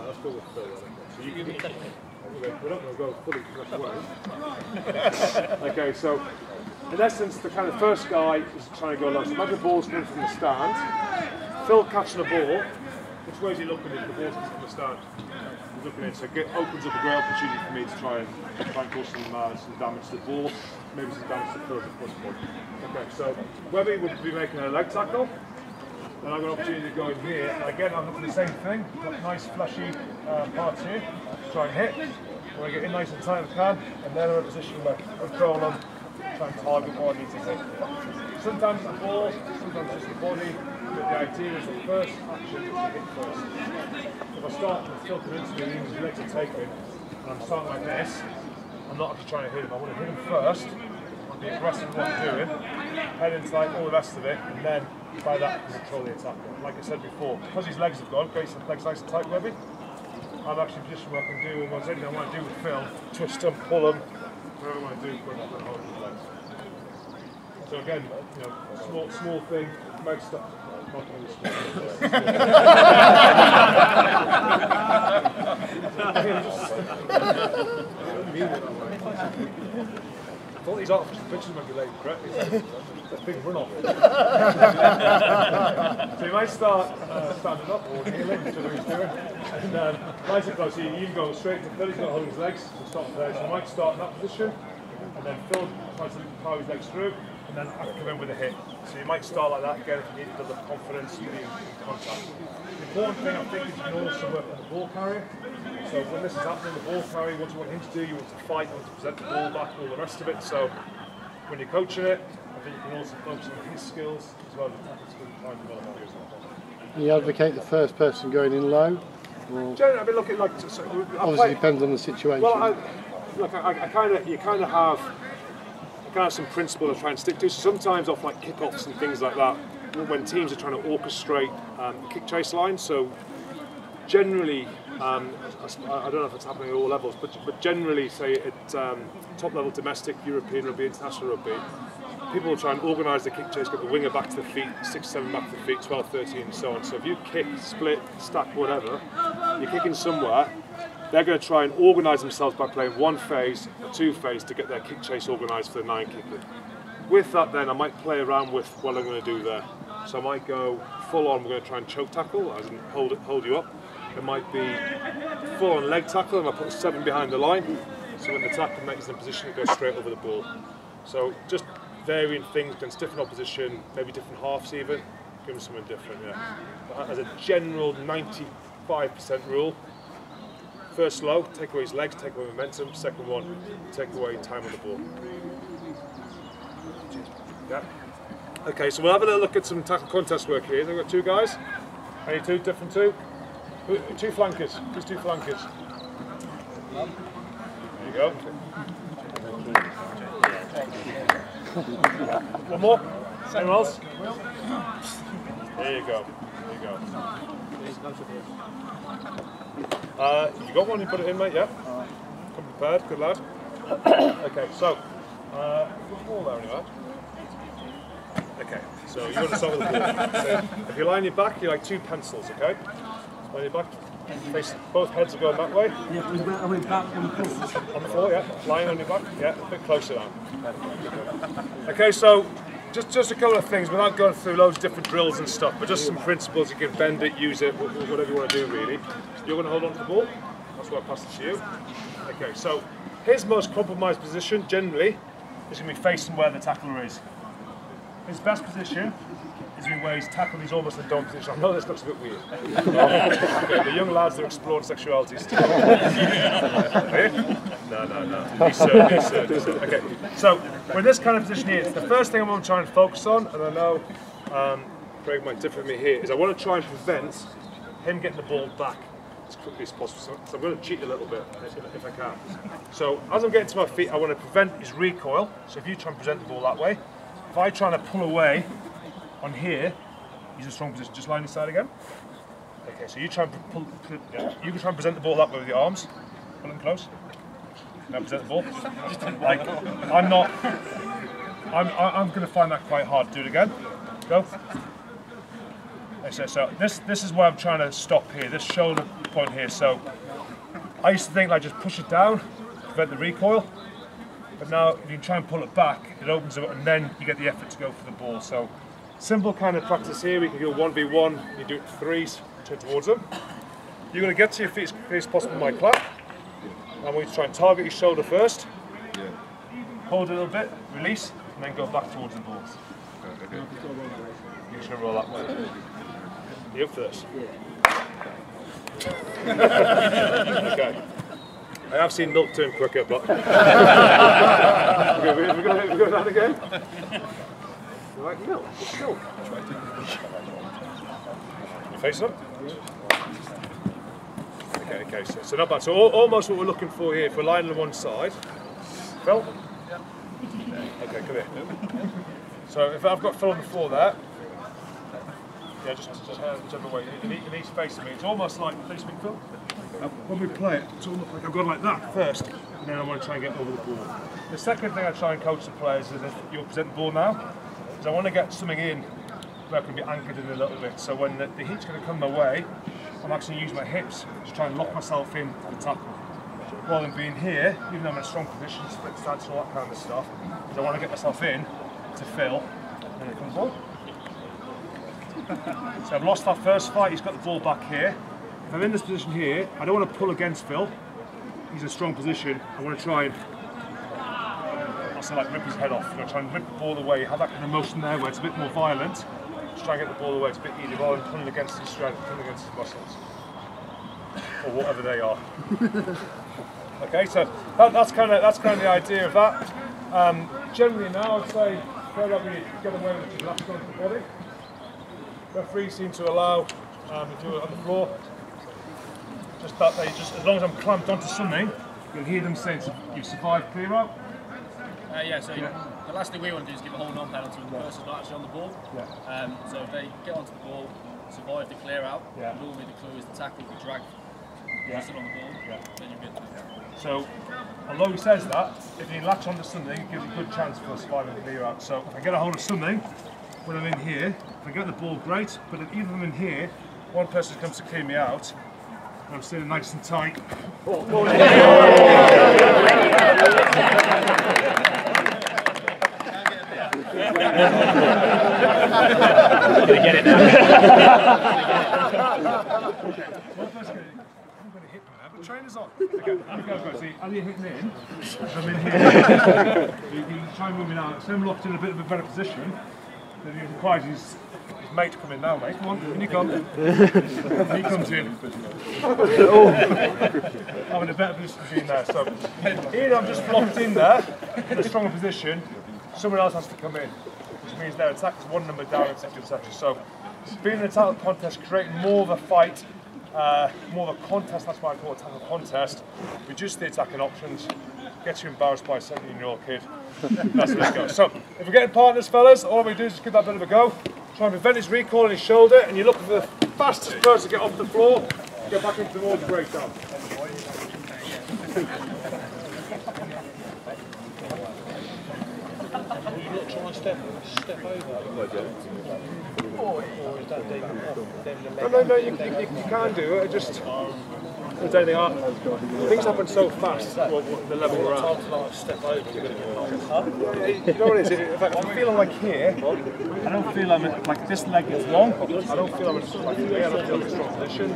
let's go with Phil. We're not going to go fully okay, so in essence, the kind of first guy is trying to go along. Imagine the ball's coming from the stand. Phil catching the ball. Which way is he looking if the ball's coming from the stand? He's looking in, so it opens up a great opportunity for me to try and try and cause some, uh, some damage to the ball, maybe some damage to Phil's plus point. Okay, so Webby would be making a leg tackle. Then I've got an opportunity to go in here. And again, I'm looking at the same thing. Got nice flashy uh, parts here. Try and hit. I get in nice and tight as I can. And then I'm in a position where I control them. Try and target what I need to hit. Sometimes the ball, sometimes just the body. But the idea is the first action is to hit first. If I start to filter into me, his legs are taken, and I'm starting like this, I'm not actually trying to hit him. I want to hit him first, be aggressive in what I'm doing, head into like all the rest of it, and then by that control the attack. Like I said before, because his legs have gone, okay, so legs nice and tight, Webby. I'm actually in a position where I can do almost anything I want to do with Phil, twist them, pull them, whatever I want to do, but I'm holding his legs. So again, you know, small small thing, makes stuff. Not gonna I thought these artificial pitches might be laid correctly. A big run off. so you might start uh, standing up or kneeling, whichever he's doing. And um, nice and close, so you can go straight to Phil, he's got to hold his legs, so stop there. So you might start in that position, and then Phil tries to power his legs through, and then I come in with a hit. So you might start like that again if you need to build up confidence, you need contact. The important thing I think is you can also work the ball carrier. So when this is happening, the ball carry, what do you want him to do, you want to fight, you want to present the ball back, all the rest of it. So when you're coaching it, I think you can also focus on his skills as well as the tackle skills and try and develop those. You advocate the first person going in low? Or Generally, I mean, look at like. So, obviously play- depends on the situation. Well, I, look, I, I kind of, you kind of have, you kind of some principle to try and stick to. So sometimes off like kickoffs and things like that, when teams are trying to orchestrate um, kick chase lines. So generally, um, I, I don't know if it's happening at all levels, but, but generally, say at um, top level domestic, European rugby, international rugby, people will try and organise the kick chase, get the winger back to the feet, six, seven back to the feet, 12, 13, and so on. So if you kick, split, stack, whatever, you're kicking somewhere, they're going to try and organise themselves by playing one phase or two phase to get their kick chase organised for the nine kicker. With that, then I might play around with what I'm going to do there. So I might go full on. We're going to try and choke tackle, in hold it, hold you up. It might be full on leg tackle, and I put seven behind the line. So when the tackle makes in position, it goes straight over the ball. So just varying things against different opposition, maybe different halves even. Give them something different, yeah. But as a general 95% rule, First low, take away his legs, take away momentum. Second one, take away time on the ball. Yeah. Okay, so we'll have a little look at some tackle contest work here. They've got two guys. Any two different two? Two flankers. Who's two flankers? There you go. One more? Anyone else? There you go. There you go. Uh, you got one? You put it in, mate? Yeah. Come prepared. Good lad. okay, so uh, good ball there anyway. Okay, so you want to start with the ball. So if you on your back, you're like two pencils, okay? Your back, face, both heads are going that way. Yeah, we went, went back on the floor. On the floor, yeah. Lying on your back, yeah. A bit closer now. Okay, so just just a couple of things without going through loads of different drills and stuff, but just some principles. You can bend it, use it, wh- wh- whatever you want to do, really. You're going to hold on to the ball. That's why I passed it to you. Okay, so his most compromised position generally is going to be facing where the tackler is. His best position is to be where he's almost in dome position. I know this looks a bit weird. the young lads that are exploring sexuality. Eh? No, no, no. He's certain, he's certain, he's certain. Okay, so when this kind of position here, the first thing I want to try and focus on, and I know um, Craig might differ with me here, is I want to try and prevent him getting the ball back as quickly as possible. So, so I'm going to cheat a little bit if, if I can. So as I'm getting to my feet, I want to prevent his recoil. So if you try and present the ball that way, if I try and pull away on here, he's in a strong position. Just line his side again. Okay, so you try and pull, yeah, you can try and present the ball that way with your arms. Pull it close. Now present the ball. Like, I'm not. I'm. I'm going to find that quite hard. Do it again. Go. Okay, so this this is where I'm trying to stop here. This shoulder point here. So I used to think like just push it down, prevent the recoil. But now if you try and pull it back, it opens up, and then you get the effort to go for the ball. So simple kind of practice here. We can go one v one. You do it threes, turn towards them. You're going to get to your feet as quickly as possible, my clap. And we try and target your shoulder first. Yeah. Hold it a little bit, release, and then go back towards the balls. You're just going to roll that way. You up first? okay. I have seen milk turn quicker, but. okay, we're, going to go that again. You like milk? It's milk. You face up? Okay, okay, so, so not bad. So al- almost what we're looking for here, if we're lying on one side. Phil? Okay, come here. So if I've got Phil on the floor there, yeah, just, just uh, whichever way, and, he, and he's facing me. It's almost like, please speak Phil. Uh, When we play it, it's almost like I've gone like that first, and then I want to try and get over the ball. The second thing I try and coach the players is if you'll present the ball now, is I want to get something in where I can be anchored in a little bit. So when the, the heat's going to come my way, I'm actually use my hips to try and lock myself in the tackle. Rather than being here, even though I'm in a strong position, split stance, all that kind of stuff, is I want to get myself in to Phil, and it comes on. So I've lost that first fight, he's got the ball back here. If I'm in this position here, I don't want to pull against Phil. He's in a strong position. I want to try and I'll say like rip his head off. You know, try and rip the ball away, You have that kind of motion there where it's a bit more violent. Just try and get the ball away, it's a bit easier rather than pulling against his strength, pulling against his muscles. Or whatever they are. okay, so that, that's kind of that's kind of the idea of that. Um, generally now I'd say try that we get away with the left on the body. Referees seem to allow um, if you're on the floor, just that they just as long as I'm clamped onto something, you'll hear them say you've survived clear out. Uh, yeah, so the last thing we want to do is give a hold on penalty when the person's not actually on the ball. Yeah. Um, so if they get onto the ball, survive the clear out, Yeah. normally the clue is the tackle, the drag, Yeah. you're still on the ball, Yeah. then you're good. So, although he says that, if he latch onto something, it gives a good chance for surviving the clear out. So, if I get a hold of something when I'm in here, if I get the ball, great. But if either I'm in here, one person comes to clear me out, and I'm sitting nice and tight. Gonna get it now. Can- I'm to hit now, but trainers on. Okay, go, go. See, as you're hitting in, I'm in here. you, you try and move me now. So I'm locked in a bit of a better position. Then he requires his, his mate to come in now, mate. Come on, in you come. he comes in. I'm in a better position there. So here I'm just locked in there, in a stronger position. Someone else has to come in, means their attack is one number down, etc. etc. So being in a title contest, creating more of a fight, uh, more of a contest, that's why I call it a title contest. Reduce the attacking options, get you embarrassed by a 17 year old kid. That's where it goes. So if we're getting partners, fellas, all we do is give that bit of a go. Try and prevent his recoil on his shoulder, and you're looking for the fastest person to get off the floor, get back into the wall breakdown. Step, step over? Or is that? Then the No, no, no, you, you, you can do it. it There's anything up. Things happen so fast. Well, the level we're at. time to like step over, you're going to get pulled You know what it is? If, I, if I'm feeling like here, I don't feel I'm in- like this leg is long. I don't feel I'm in like here. I don't feel I'm in a strong position.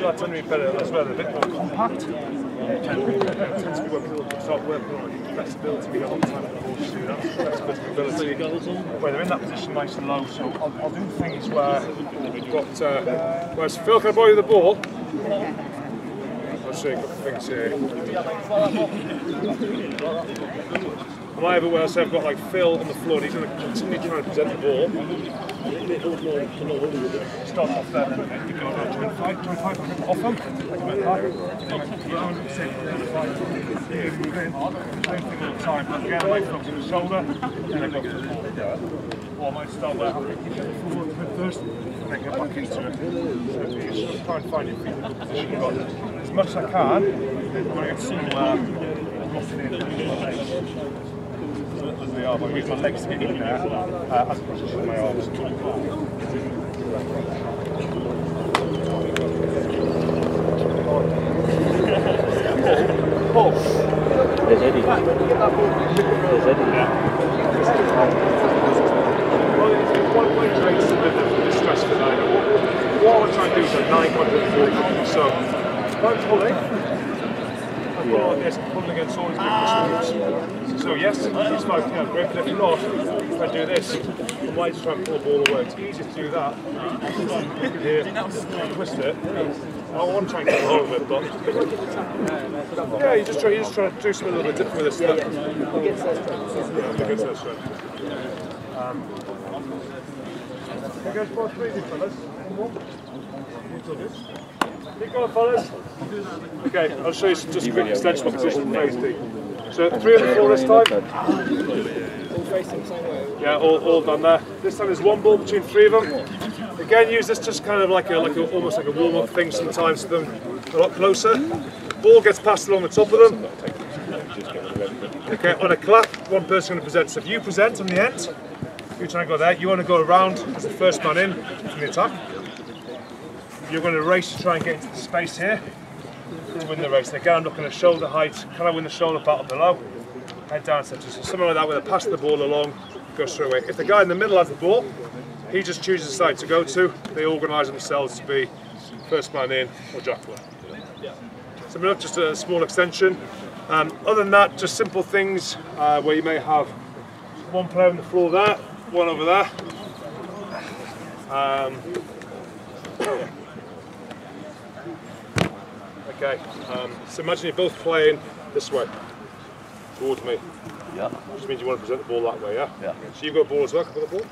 That's be better as well, a bit more compact. Tends to be when people start working on flexibility. We get a of time to do that. Flexibility. Where they're in that position nice and low. So I'll, I'll do things where we've got. Uh, whereas Phil, can I borrow you the ball? Show you a things here. And I have it where I say I've got like Phil on the floor and he's going to continue trying to present the ball. Start off there, then you go around 25, 25 off him, like a bit high. Round, say 35, here, move in. Same thing all the time. But might focus on the shoulder, then I go to the ball. Or I might start there, keep it forward a bit first, and then back into it. So if you try and find your feet position you've got. As much as I can, I'm going to get somewhere locking in my legs as they are, but use my legs to there uh, as opposed to my arms. Paul. There's Eddie. There's Eddie. Well, it's it's one point to make a bit of distress for nine. What, what I want to try and do is a nine quadrant four. So, if I'm pulling, I've got like this, pulling against always good moves. So yes, it's like, yeah, great, but if not, if I do this, I might just try and pull the ball away. It's easy to do that. Here, twist it. I want to try and get hold of it, but yeah, you just try, you just try to do something a little bit different with this stuff. Against that strength. Um, you guys both crazy, fellas. One more. You do this. Keep going, fellas. Okay, I'll show you some just extension of position phase D. So three on the floor this time. All facing the same way. Yeah, all, all done there. This time there's one ball between three of them. Again, use this just kind of like a like a, almost like a warm-up thing sometimes to them a lot closer. Ball gets passed along the top of them. Okay, on a clap, one person going to present. So if you present on the end, you try and go there. You want to go around as the first man in from the attack. You're going to race to try and get into the space here win the race. And again, I'm looking at shoulder height. Can I win the shoulder battle below? Head down, center. So something like that where they pass the ball along, go straight away. If the guy in the middle has the ball, he just chooses the side to go to. They organise themselves to be first man in or jackal. So not just a small extension. Um, other than that, just simple things uh, where you may have one player on the floor there, one over there. Um, okay, um, so imagine you're both playing this way, towards me. Yeah. Which means you want to present the ball that way, yeah? Yeah. So you've got ball as well, can I put the ball?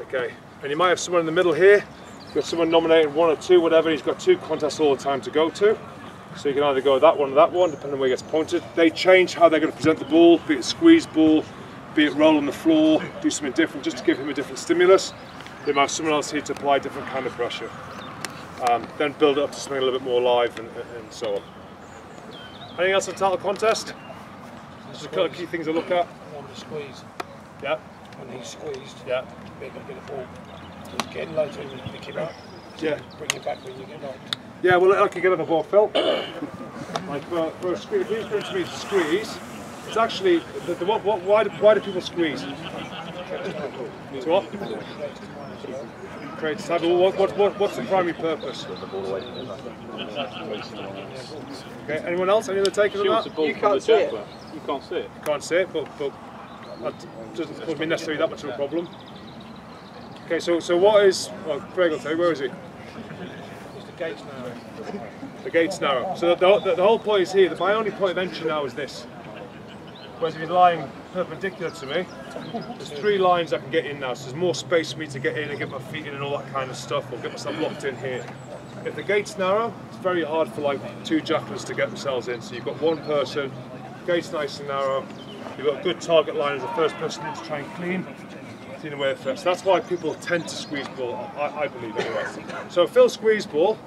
Okay, and you might have someone in the middle here, you've got someone nominated one or two, whatever, he's got two contests all the time to go to. So you can either go that one or that one, depending on where he gets pointed. They change how they're going to present the ball, be it squeeze ball, be it roll on the floor, do something different, just to give him a different stimulus. They might have someone else here to apply a different kind of pressure. Um, then build it up to something a little bit more live and, and so on. Anything else on the title contest? Just a couple of key things to look at. On the squeeze. Yeah. When he's squeezed, Yeah. big a bit of ball. Just getting low to him and pick him up. Yeah. Bring him back when you get knocked. Yeah, well, like you get the ball, Phil. like for, for a squeeze, if you're going to me to squeeze, it's actually the, the, what, what, why, do, why do people squeeze? To what? Create tackle. What, what, what, what's the primary purpose? Okay. Anyone else? Any other takers on that? the ball from the jackler. You can't see it. You Can't see it, but, but that doesn't cause me necessarily that much of a problem. Okay, so so what is? Well, Craig will tell you. Where is he? It's the gates narrow. The gate's narrow. So the, the, the whole point is here, that my only point of entry now is this. Whereas if he's lying perpendicular to me, there's three lines I can get in now, so there's more space for me to get in and get my feet in and all that kind of stuff, or get myself locked in here. If the gate's narrow, it's very hard for like two jacklers to get themselves in. So you've got one person, gate's nice and narrow, you've got a good target line as the first person to try and clean, clean away threat. So that's why people tend to squeeze ball, I, I believe anyway. So Phil squeeze ball,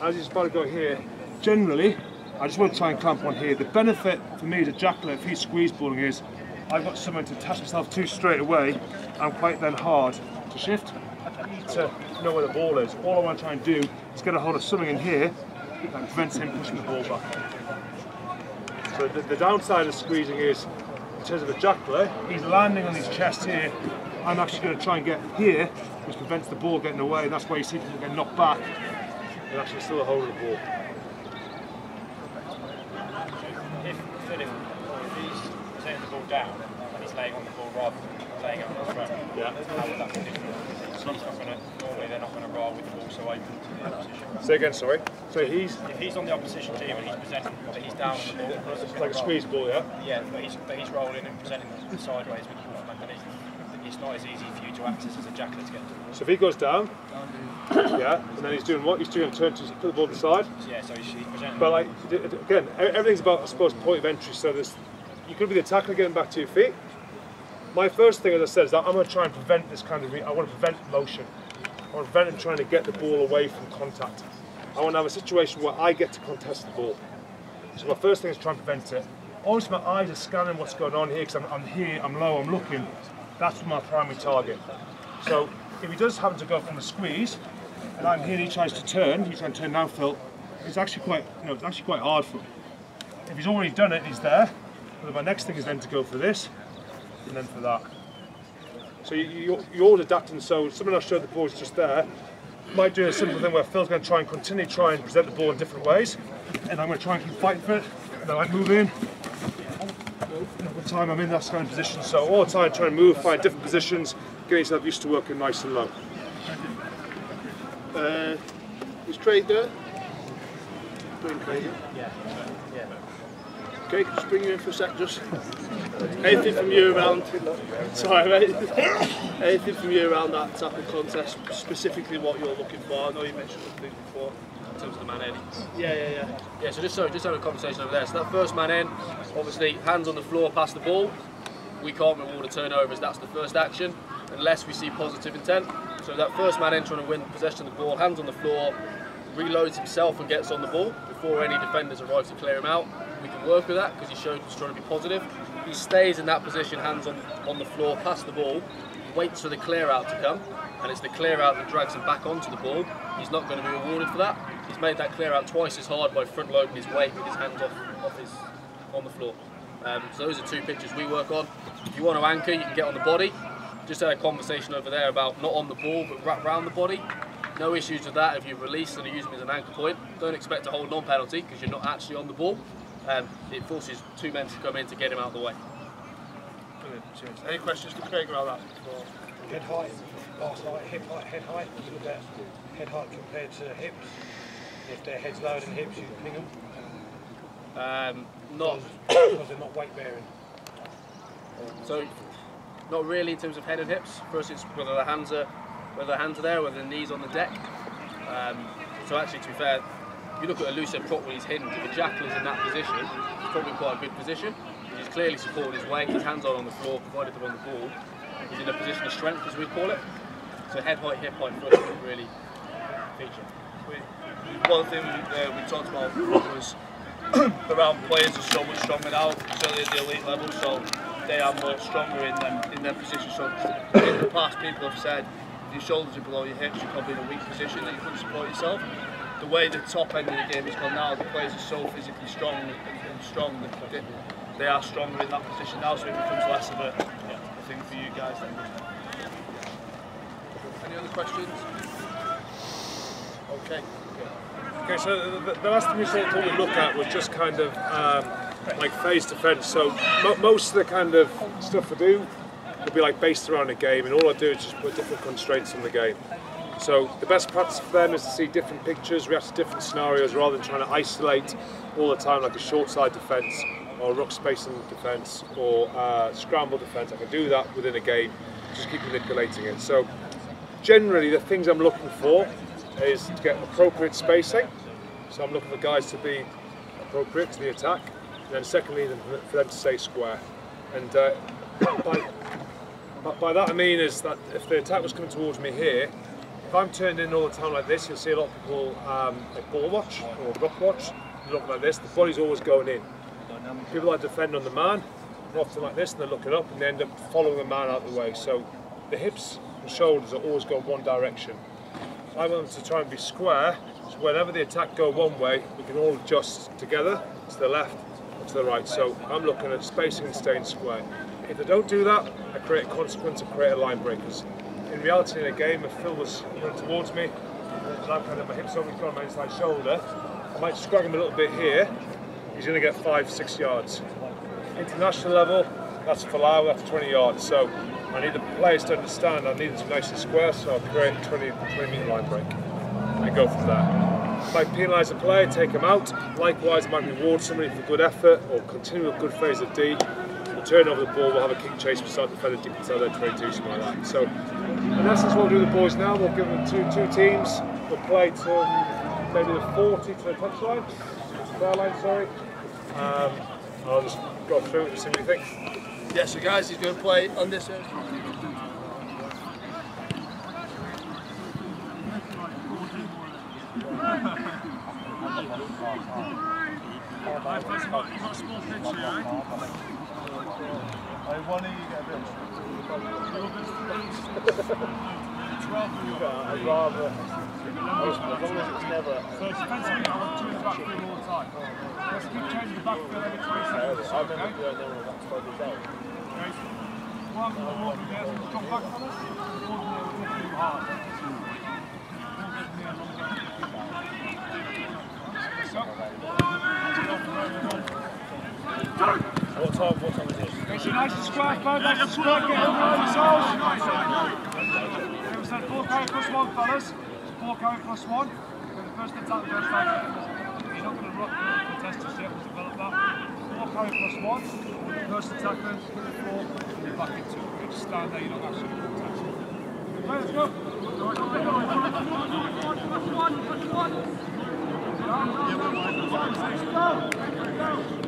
as he's about to go here, generally, I just want to try and clamp on here. The benefit for me as a jackler, if he's squeeze balling, is I've got someone to attach myself to straight away, I'm quite then hard to shift I need to know where the ball is. All I want to try and do is get a hold of something in here that prevents him pushing the ball back. So the, the downside of squeezing is, in terms of the jackler, he's landing on his chest here. I'm actually going to try and get here, which prevents the ball getting away, that's why you see people get knocked back and actually still a hold of the ball. If Philip, if he's turning the ball down and he's laying on the ball rather than laying up in front, yeah. how would that be different? So he's not going to, normally they're not going to roll with the ball so open to the opposition. Say again, sorry. So he's If he's on the opposition team and he's presenting, but he's down on the ball, it's like a squeeze ball, yeah. Yeah, but he's, but he's rolling and presenting sideways with the ball from. It's not as easy for you to access as a jackler to get to the ball. So if he goes down, yeah, and then he's doing what? He's doing turn to put the ball to the side. Yeah, so he's, he's presenting. But like again, everything's about I suppose point of entry. So there's you could be the tackler getting back to your feet. My first thing, as I said, is that I'm going to try and prevent this kind of. I want to prevent motion. I want to prevent him trying to get the ball away from contact. I want to have a situation where I get to contest the ball. So my first thing is try and prevent it. Obviously, my eyes are scanning what's going on here because I'm, I'm here, I'm low, I'm looking. That's my primary target. So if he does happen to go from the squeeze, and I'm here, and he tries to turn, he's trying to turn downfield. It's actually quite, you know, it's actually quite hard for him. If he's already done it, he's there. But my next thing is then to go for this, and then for that. So you, you, you're all adapting. So someone else showed the ball is just there. Might do a simple thing where Phil's going to try and continue try and present the ball in different ways, and I'm going to try and keep fighting for it. And I might move in. And all the time I'm in that kind of position. So all the time try and move, find different positions, get yourself used to working nice and low. Uh, is Craig there? Bring Craig. Yeah, yeah. Okay, just bring you in for a sec, just. Anything from you around. Sorry, mate. Anything from you around that tackle contest, specifically what you're looking for? I know you mentioned something before. in terms of the man in. Yeah, yeah, yeah. Yeah, so just so just having a conversation over there. So that first man in, obviously hands on the floor, pass the ball. We can't reward a turnovers. That's the first action, unless we see positive intent. So that first man in trying to win possession of the ball, hands on the floor, reloads himself and gets on the ball before any defenders arrive to clear him out. We can work with that because he showed he's trying to be positive. He stays in that position, hands on on the floor, past the ball, waits for the clear out to come, and it's the clear out that drags him back onto the ball. He's not going to be rewarded for that. He's made that clear out twice as hard by front loading his weight with his hands off, off his on the floor. Um, so those are two pictures we work on. If you want to anchor, you can get on the body. Just had a conversation over there about not on the ball but wrap around the body. No issues with that if you release and you use them as an anchor point. Don't expect a hold non-penalty because you're not actually on the ball. Um, it forces two men to come in to get him out of the way. Brilliant. Cheers. Any questions to Craig about that? before? Head height, last night, hip height, head height, you look at head height compared to hips. If their head's lower than hips, you ping them. Um, not because they're not weight bearing. So, not really in terms of head and hips. First, it's whether the hands are whether the hands are there, whether the knees on the deck. Um, so actually, to be fair, if you look at a loose prop when he's hidden, if a jackal is in that position, it's probably quite a good position. He's clearly supporting his weight, his hands are on the floor, provided they're on the ball. He's in a position of strength, as we call it. So head height, hip height would really feature. One thing uh, we talked about was around players are so much stronger now, certainly at the elite level, so they are more stronger in them in their position. So in the past, people have said if your shoulders are below your hips, you're probably in a weak position that you couldn't support yourself. The way the top end of the game has gone now, the players are so physically strong and, strong that they, they are stronger in that position now, so it becomes less of a, a thing for you guys. Then. Any other questions? Okay. Okay, so the, last thing we sort of look at was just kind of um, like phase defence. So mo- most of the kind of stuff I do will be like based around a game, and all I do is just put different constraints on the game. So the best practice for them is to see different pictures, react to different scenarios, rather than trying to isolate all the time like a short side defence or ruck spacing defence or uh, scramble defence. I can do that within a game, just keep manipulating it. So generally the things I'm looking for is to get appropriate spacing. So I'm looking for guys to be appropriate to the attack. And then secondly, for them to stay square. And uh, by- by that I mean is that if the attack was coming towards me here, if I'm turned in all the time like this, you'll see a lot of people um, like ball watch or rock watch. They look like this, the body's always going in. People that defend on the man often like this, and they're looking up, and they end up following the man out of the way. So the hips and shoulders are always going one direction. I want them to try and be square, so whenever the attack go one way, we can all adjust together to the left or to the right. So I'm looking at spacing and staying square. If they don't do that, I create a consequence and create a line breakers. In reality, in a game, if Phil was running towards me, and I'm kind of my hips over on my inside shoulder, I might scrag him a little bit here. He's going to get five, six yards. International level, that's Falau, that's 20 yards. So I need the players to understand I need it to be nice and square, so I'll create a 20, 20 metre line break and go from there. I might penalise a player, take him out. Likewise, I might reward somebody for good effort or continue a good phase of D. We'll turn over the ball, we'll have a kick chase, we'll start defending deep inside their 22, something like that. So, in essence, what we'll do with the boys now, we'll give them two two teams. We'll play to maybe the 40 to the touchline, square line, sorry. Um, I'll just go through it and see what you think. Yeah, so guys, he's going to play on this end. I want to get a bit. I'd rather. As long as it's never. So it's defensively, I want two in the backfield all the time. Let's keep changing the backfield every 20 seconds. I remember doing that when was 12 years old. Okay. One more over there, come back, fellas. One more over there, hard. What time? What time is it? Okay, so nice square, third, nice square, get yourselves. It was that four carry plus one, fellas. Four carry plus one. Okay, the first attack, the first attack. You're not going to rock the contestants yet, we'll develop that. Four carry plus one. First attack then, it four, and back into it. Stand there, you're not actually going to contest. Okay, let's go. Look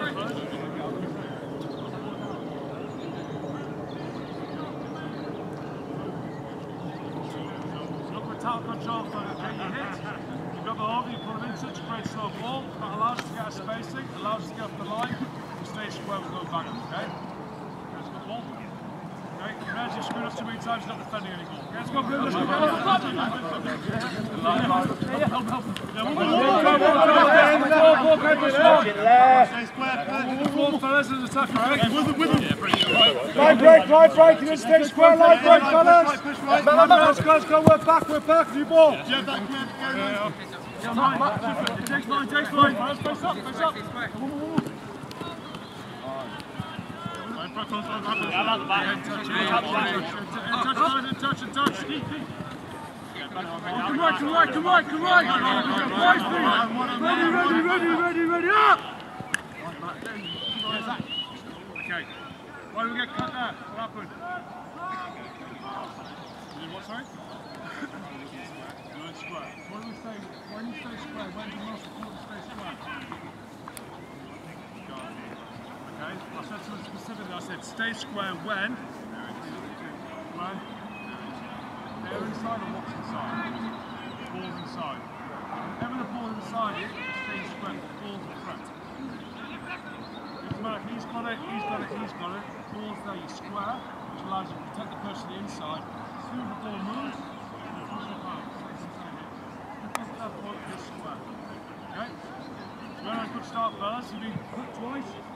You've screwed us too many times, you're not defending anymore. Let's go, let's go, go. Line break, line break, you just stay square, line break, fellas. Let's go, go, work back, work back, new ball. Yeah, back, yeah, yeah. Mine, takes mine, takes mine. Face up, face up. Touch, touch, touch, touch. Come right, come right, come right, come. Nice. Ready, ready, ready, ready, ready, up. Okay. Why did we get cut there? What happened? What, sorry? Went square. When we say, when you say square, when's the most important to stay square? Okay, I said something specifically, I said stay square when? When? They're inside or what's inside? Ball's inside. Whenever the ball's inside it, stay square, the ball's in front. Doesn't matter if he's got it, he's got it, he's got it. The ball's there, you're square, which allows you to protect the person inside. As soon as the ball moves, the ball's in front. Stays inside it. Because at that point, you're square. Okay? Very good start, fellas. You've been hit twice.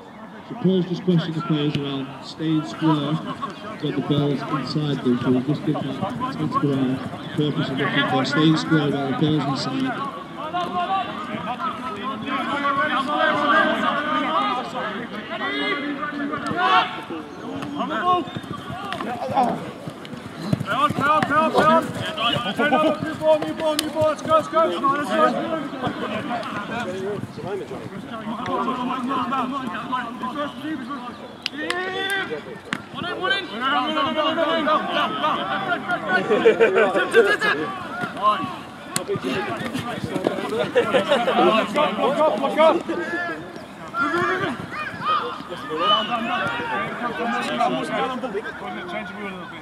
So Paul's just questioned the players around staying square, got the balls inside them, so we'll just give that the purpose of looking for staying square while the ball's inside. The! Play on, play on, play on, play on! Turn over, new ball, new ball, new ball, let's go, let's go! Come on, let's go! One in, one in! No, no, no, no, no, no, no, Let's go, block up, block up! Down, down, down. Change the a little bit.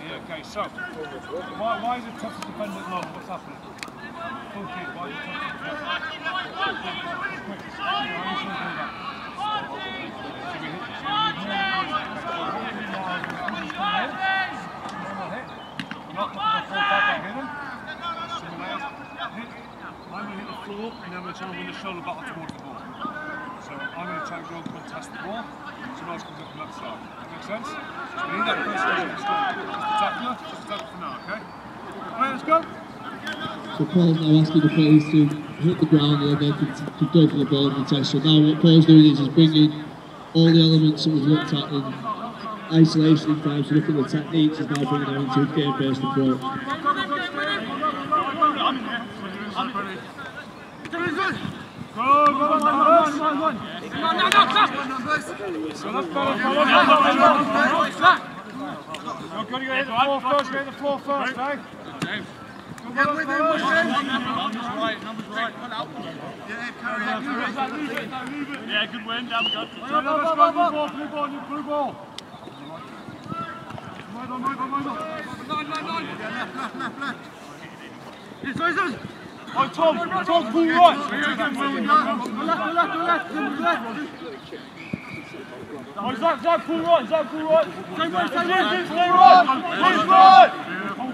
I'm going to hit the floor and I'm going to try and win the shoulder battle towards the. So I'm going to try and go and contest the ball. Else comes up from that side. Sense? So we need that first. Just just for now, okay? Alright, let's go. So Paul's now asking the players to hit the ground and then to, to go for the ball and contest. So now what Paul's doing is he's bringing all the elements that we've looked at in isolation in time, so looking at the techniques, he's now bringing them into a game-based approach. Go, go, go, go, go, go, go. No, no, no, stop. So that's better, fellas. You're going to get hit the floor first, get hit the floor first, eh? Yeah, with him, with him. Numbers right, numbers right. Yeah, carry on. Yeah, good win, down the gut. Let's go, blue ball, blue ball, new blue ball. Michael, Michael, Michael. Line, line, line. Yeah, left, left, left, left. Yes, yes, yes. Oh, Tom, Tom, pull right. Left, left, left, left. Oh, Zach, Zach, pull right, Zach, pull right. Stay right, stay right, stay right. Push right.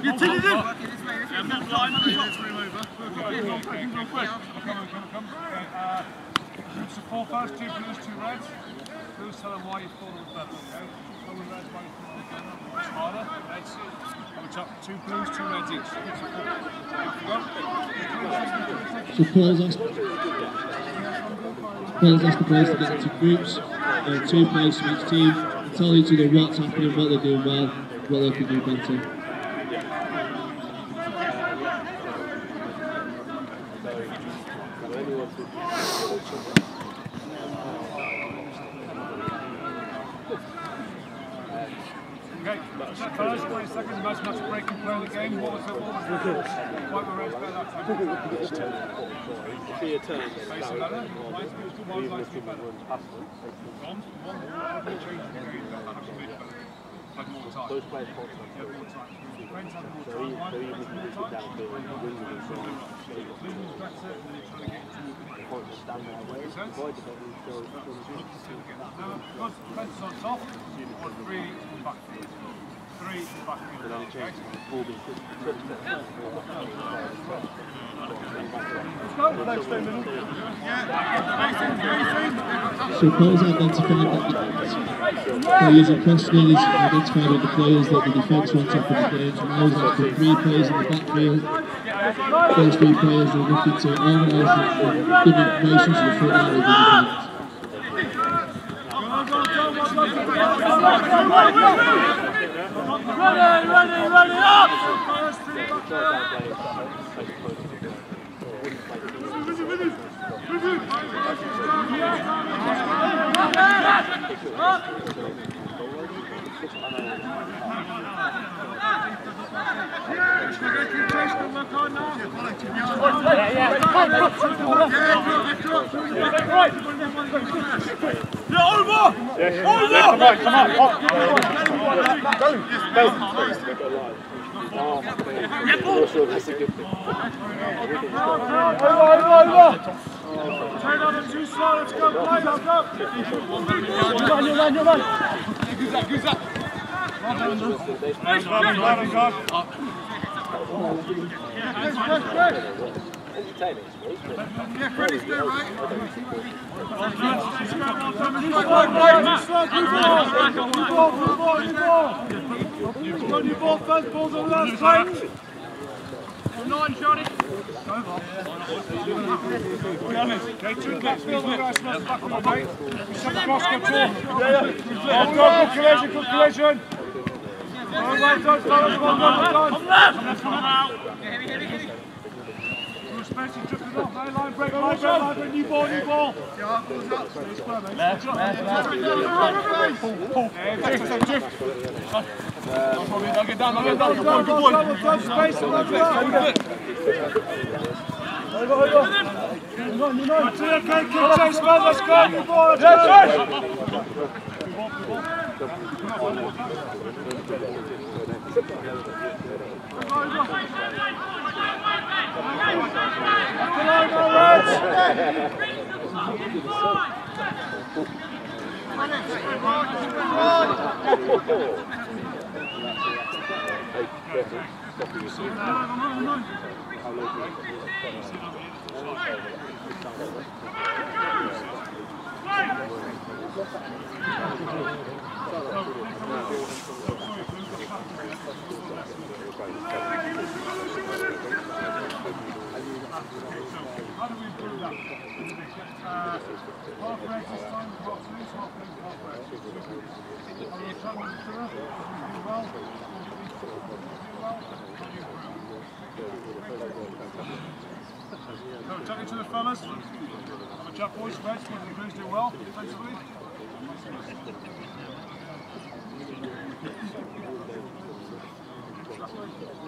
You till it in. Yeah, move line, let's move over. Okay, real quick, real quick. Come, come, come. Uh, groups of four first, two blues, two reds. Blues tell them why you thought it was better, okay? Go with reds, why you thought it was better. It's harder, reds. Top, two blues, two reds each. So Paul's asked, Paul's asked the players to get into groups, uh, two players from each team, tell each other what's happening, what they're doing well, what they can do better. Okay, 20 most match breaking play of the game. What was the, what was the, why were better that time? See your turn. Face it better? Lights be good, one's lights be better. One, one, one, change the game, to be better. Had more time. Those players hold Yeah, more time. Friends had more time, one, so even if you more sit down time. to wins and so on, Losing's better than you're trying to get to the point to stand there away, Makes sense? avoid the ball, Now, because Fence on top, or three in the backfield. Three the the. So Paul's identified that players in question he's identified with the players that the defence wants up in the game. So now got the three players in the backfield. Those three players are looking to organise and give information to the front line of the defence. Ready, ready, ready, up! Yeah, over! Over! That's a good thing. Over, over, over! Turn on the two slow, let's go, play, let's go! You're on, you're on, you're on! Who's that, who's that? Nice, well done, Yeah, Freddie's there, right? Oh, collision, collision. Go, right, don't follow, come on, come on, come on. Come out. Through space, he's drifting off, eh? Line break, line break, line break, new ball, new ball. Stay square, mate. Left, left, left. Pull, pull. Drift, drift. Get down, get down, good boy, good boy. Don't space, don't drift. Over, over. You're on, you're on. Okay, good chase, man, let's go, good boy, let's go. Come on, go, Reds! How do we improve that? Uh, half breaks this time, half loose, half loose, half breaks. Are we trying with each other? Do well? Do well? So, chat each other, fellas. A chat, boys. Great. The crews do well defensively. Look at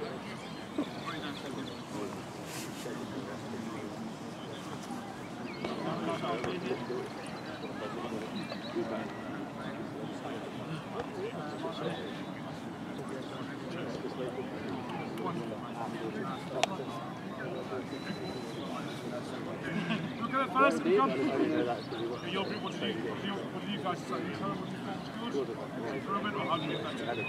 first. You. Hey, your group, what did you, you, you guys say? You them what you or how do you get better?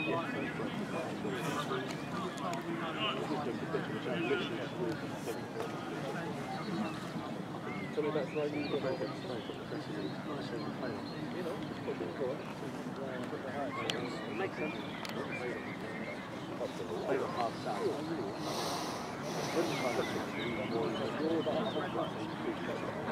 It's one of the things I want to focus on now. Defend really well. The.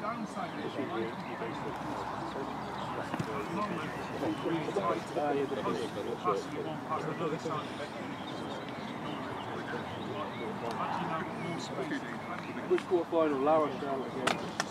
you. Which quarter final? La Rochelle against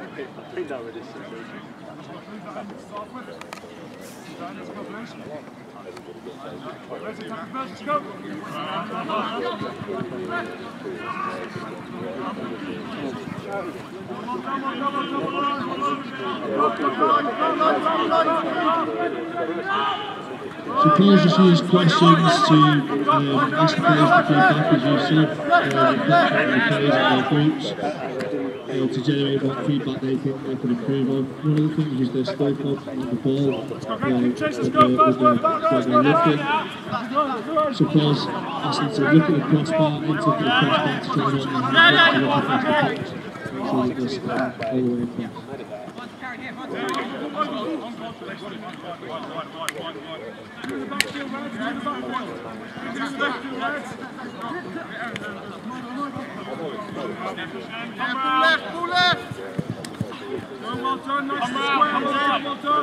to take the first go? Players just use questions to um, ask the players feedback as you see, uh, the players and their groups uh, to generate what feedback they think they can improve on. One of the things is their skill pop on the ball, uh, with the, with the, with the lifting. So players ask them to look at the crossbar, into the crossbar to try and work their hand to look across the pitch. So that this uh, all the way across. Left, pull left. Well done, nice square, let's go.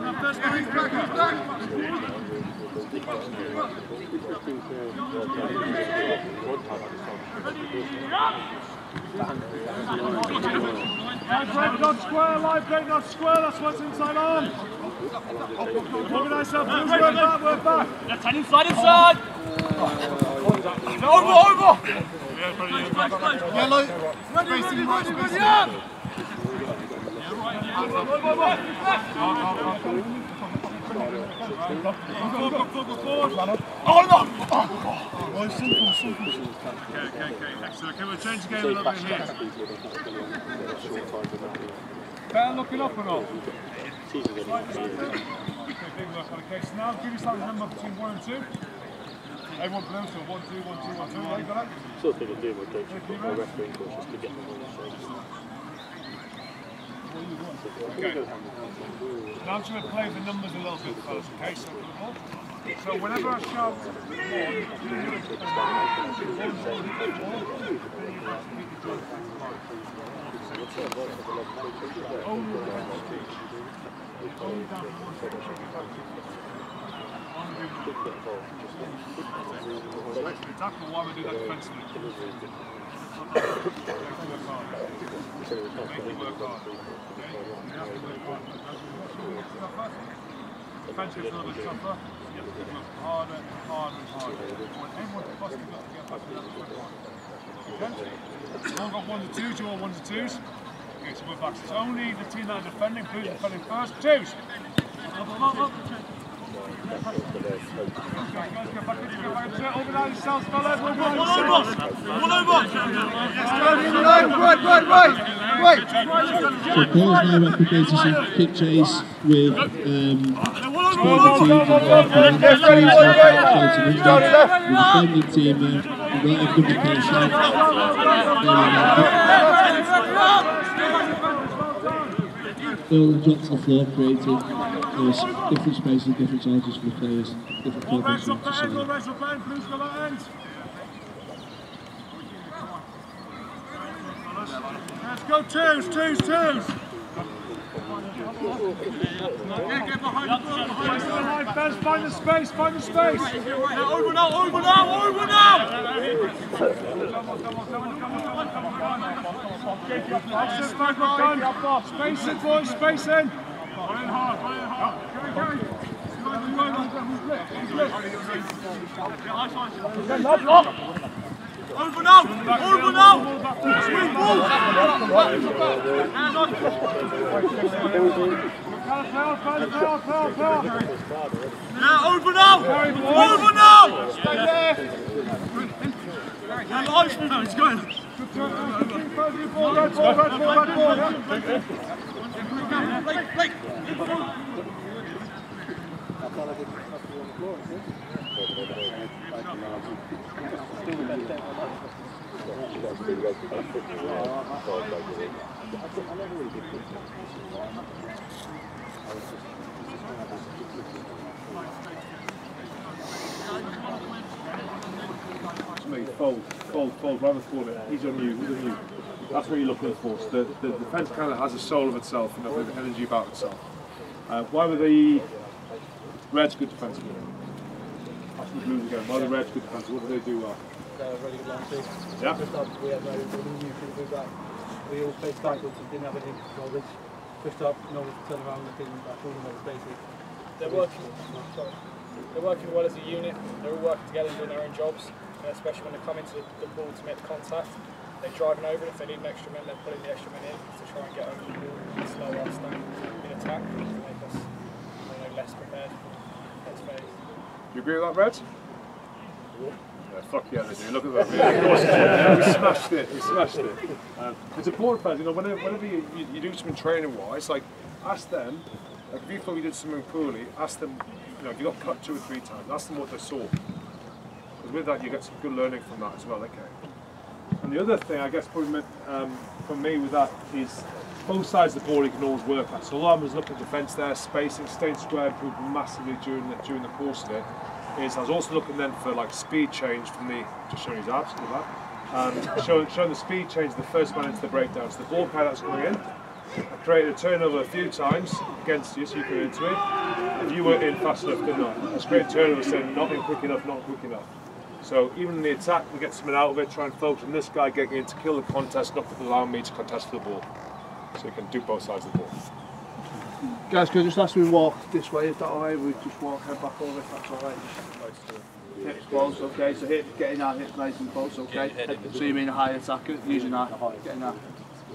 Now first back, back. Live break square, live break square, that's what's inside on. Organise yourself, we're back, we're back. Left hand inside, inside. Over, over. Yellow. Facing right, facing Oh no! Oh, simple, simple. Okay, okay, okay. Excellent. Okay, we'll change the game a little bit here. Better looking up or not? Okay, big work on the case. Now give yourself a number between one and two. Everyone blue, so one, two, one, two, one, two. Yeah, you got it? Sort of thing I do with coaching, or refereeing courses to get them on the same. Okay. Now I'm going to play the numbers a little bit, fellas, okay? So, so whenever I shout Tackle why we do that defensively. Make you work hard. Make you have to work hard. Tougher. Defensive's a little bit tougher. You have to work harder and harder and harder. When busting up to get back to that line. Okay? All got ones and twos, you all ones and twos. Okay, so we're back. It's only the team that are defending, who's defending first. Twos. Up, up, up, up. So Paul's now replicating some kick chase with um, scoring team there. Right up good dropped to the floor, creating uh, different spaces, different challenges for the players, different All problems reds for up them to there, all solve. reds up there, please go that end. Let's go twos, twos, twos. Find the space, find the space. Over now, over now, over now. Space in, boys, space in. Run in hard, run in hard. Go, go. Over now! Over now! Swing ball! Hands on! Now over now! Over now! Stay there! And now, he's going. Red ball, red ball, red ball, red ball. Blake, Blake! Mate, fold, fold, fold, rather call it. He's on you, he's on you. That's what you're looking for. So the, the defence kind of has a soul of itself and a bit of energy about itself. Uh, why were the Reds good defensively? After the Blues again, why were the Reds good defensively? What did they do well? Uh, really good line too. Yeah. First up, we had no, we knew pretty good that we all played backwards and didn't have any knowledge. First up, no one could turn around and didn't back all was basic. They're working. Sorry. They're working well as a unit. They're all working together and doing their own jobs. And especially when they come into the, the ball to make the contact, they're driving over. it. If they need an extra man, they're putting the extra man in to try and get over the ball and slow us down in attack to make us you know, less prepared for next phase. You agree with that, Reds? Yeah, fuck yeah, they do. Look at that. Of course, yeah, we smashed it. We smashed it. Um, it's important, fans. You know, whenever, whenever you, you, you do something training-wise, like ask them. Like if you thought you did something poorly, ask them. You know, if you got cut two or three times, ask them what they saw. With that, you get some good learning from that as well. Okay. And the other thing, I guess, probably um, for me with that is both sides of the ball you can always work at. So Alarm was looking at defence there, spacing, staying square improved massively during the, during the course of it. Is I was also looking then for like speed change from the just showing his abs, look that. Um, showing, showing the speed change the first man into the breakdown. So the ball carrier that's coming in, I created a turnover a few times against you, so you could into it. If you weren't in fast enough, didn't I? I was turnover saying not in quick enough, not quick enough. So even in the attack, we get something out of it, try and focus on this guy getting in to kill the contest, not allowing me to contest for the ball. So you can do both sides of the ball. Guys, could I just ask we walk this way, if that's alright? We just walk head back over, if that's alright. Hips close, okay, so hip, getting our hips nice and close, okay? So you mean a high attacker, using that, getting that.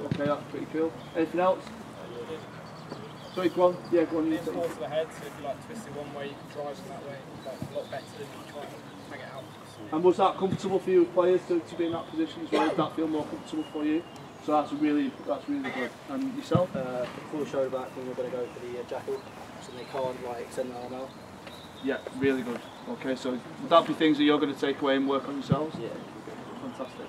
Okay, that's pretty cool. Anything else? Sorry, go on. Yeah, go on. You It's more to the head, so if you like twist it one way, you can drive it that way. Like, a lot better than you try and hang it out. And was that comfortable for you as players to, to be in that position as well? Did that feel more comfortable for you? So that's really that's really good. And yourself? Uh, full shoulder back when we're going to go for the uh, jackal, so they can't like extend their arm out. Yeah, really good. Okay, so would that be things that you're going to take away and work on yourselves? Yeah. Fantastic.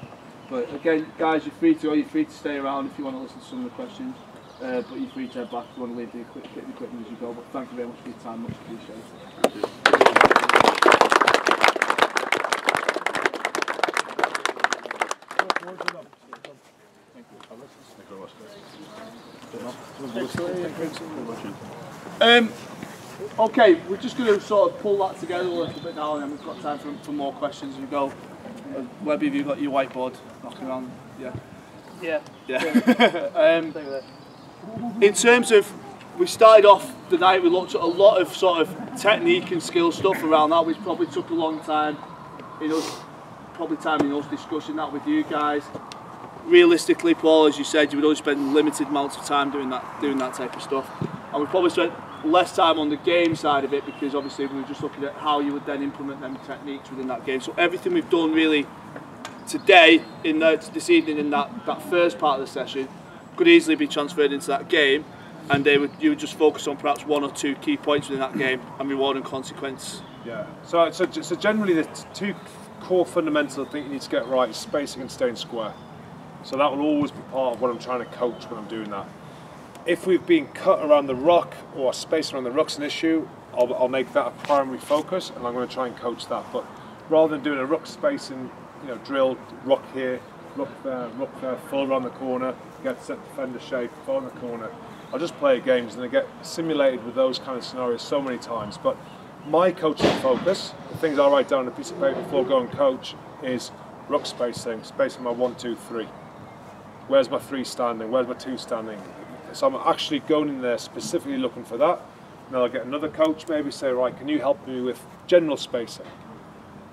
But again, guys, you're free to go. You're free to stay around if you want to listen to some of the questions. Uh, but you're free to head back if you want to leave the, equi- get the equipment as you go. But thank you very much for your time, much appreciated. Um, okay, we're just going to sort of pull that together a little bit now, and then we've got time for, for more questions as we go. Uh, Webby, have you got your whiteboard knocking around? Yeah. Yeah. Yeah. um, in terms of, we started off the night, we looked at a lot of sort of technique and skill stuff around that, which probably took a long time in us, probably time in us discussing that with you guys. Realistically, Paul, as you said, you would only spend limited amounts of time doing that, doing that type of stuff, and we probably spent less time on the game side of it because obviously we were just looking at how you would then implement them techniques within that game. So everything we've done really today, in that, this evening, in that, that first part of the session, could easily be transferred into that game, and they would you would just focus on perhaps one or two key points within that game and reward and consequence. Yeah. So, so, so generally, the two core fundamental things you need to get right is spacing and staying square. So that will always be part of what I'm trying to coach when I'm doing that. If we've been cut around the ruck or space around the ruck's an issue, I'll, I'll make that a primary focus, and I'm going to try and coach that. But rather than doing a ruck spacing, you know, drill, ruck here, ruck there, ruck there, full around the corner, get set defender shape, full in the corner. I'll just play games and they get simulated with those kind of scenarios so many times. But my coaching focus, the things I write down on a piece of paper before going coach, is ruck spacing, spacing my one, two, three. Where's my three standing? Where's my two standing? So I'm actually going in there specifically looking for that. Then I'll get another coach maybe say, right, can you help me with general spacing?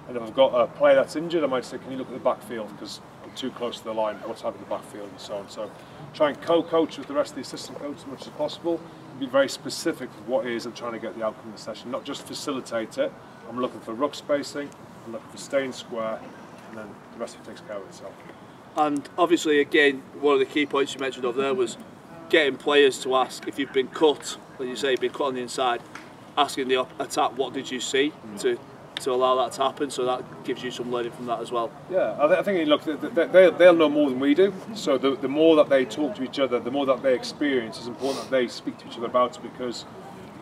And if I've got a player that's injured, I might say, can you look at the backfield because too close to the line. What's happening in the backfield and so on. So try and co-coach with the rest of the assistant coach as much as possible. And be very specific with what it is I'm trying to get the outcome of the session, not just facilitate it. I'm looking for ruck spacing. I'm looking for staying square, and then the rest of it takes care of itself. And obviously, again, one of the key points you mentioned over there was getting players to ask if you've been cut, like you say, you've been cut on the inside, asking the attack, what did you see mm. to to allow that to happen? So that gives you some learning from that as well. Yeah, I, th- I think look, th- th- they, they'll know more than we do. So the, the more that they talk to each other, the more that they experience, it's important that they speak to each other about it because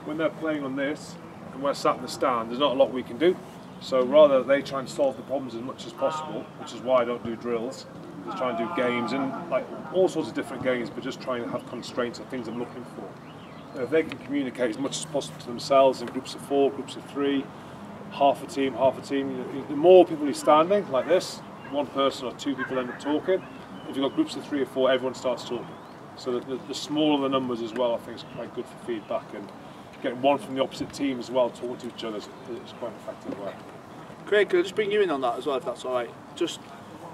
when they're playing on this and we're sat in the stand, there's not a lot we can do. So rather they try and solve the problems as much as possible, which is why I don't do drills. Just try and do games and like all sorts of different games, but just trying to have constraints of things I'm looking for. If they can communicate as much as possible to themselves in groups of four, groups of three, half a team, half a team. The more people you're standing like this, one person or two people end up talking. If you've got groups of three or four, everyone starts talking. So the, the, the smaller the numbers as well, I think is quite good for feedback and getting one from the opposite team as well talking to each other is, is quite an effective way. Craig, can I just bring you in on that as well, if that's all right? Just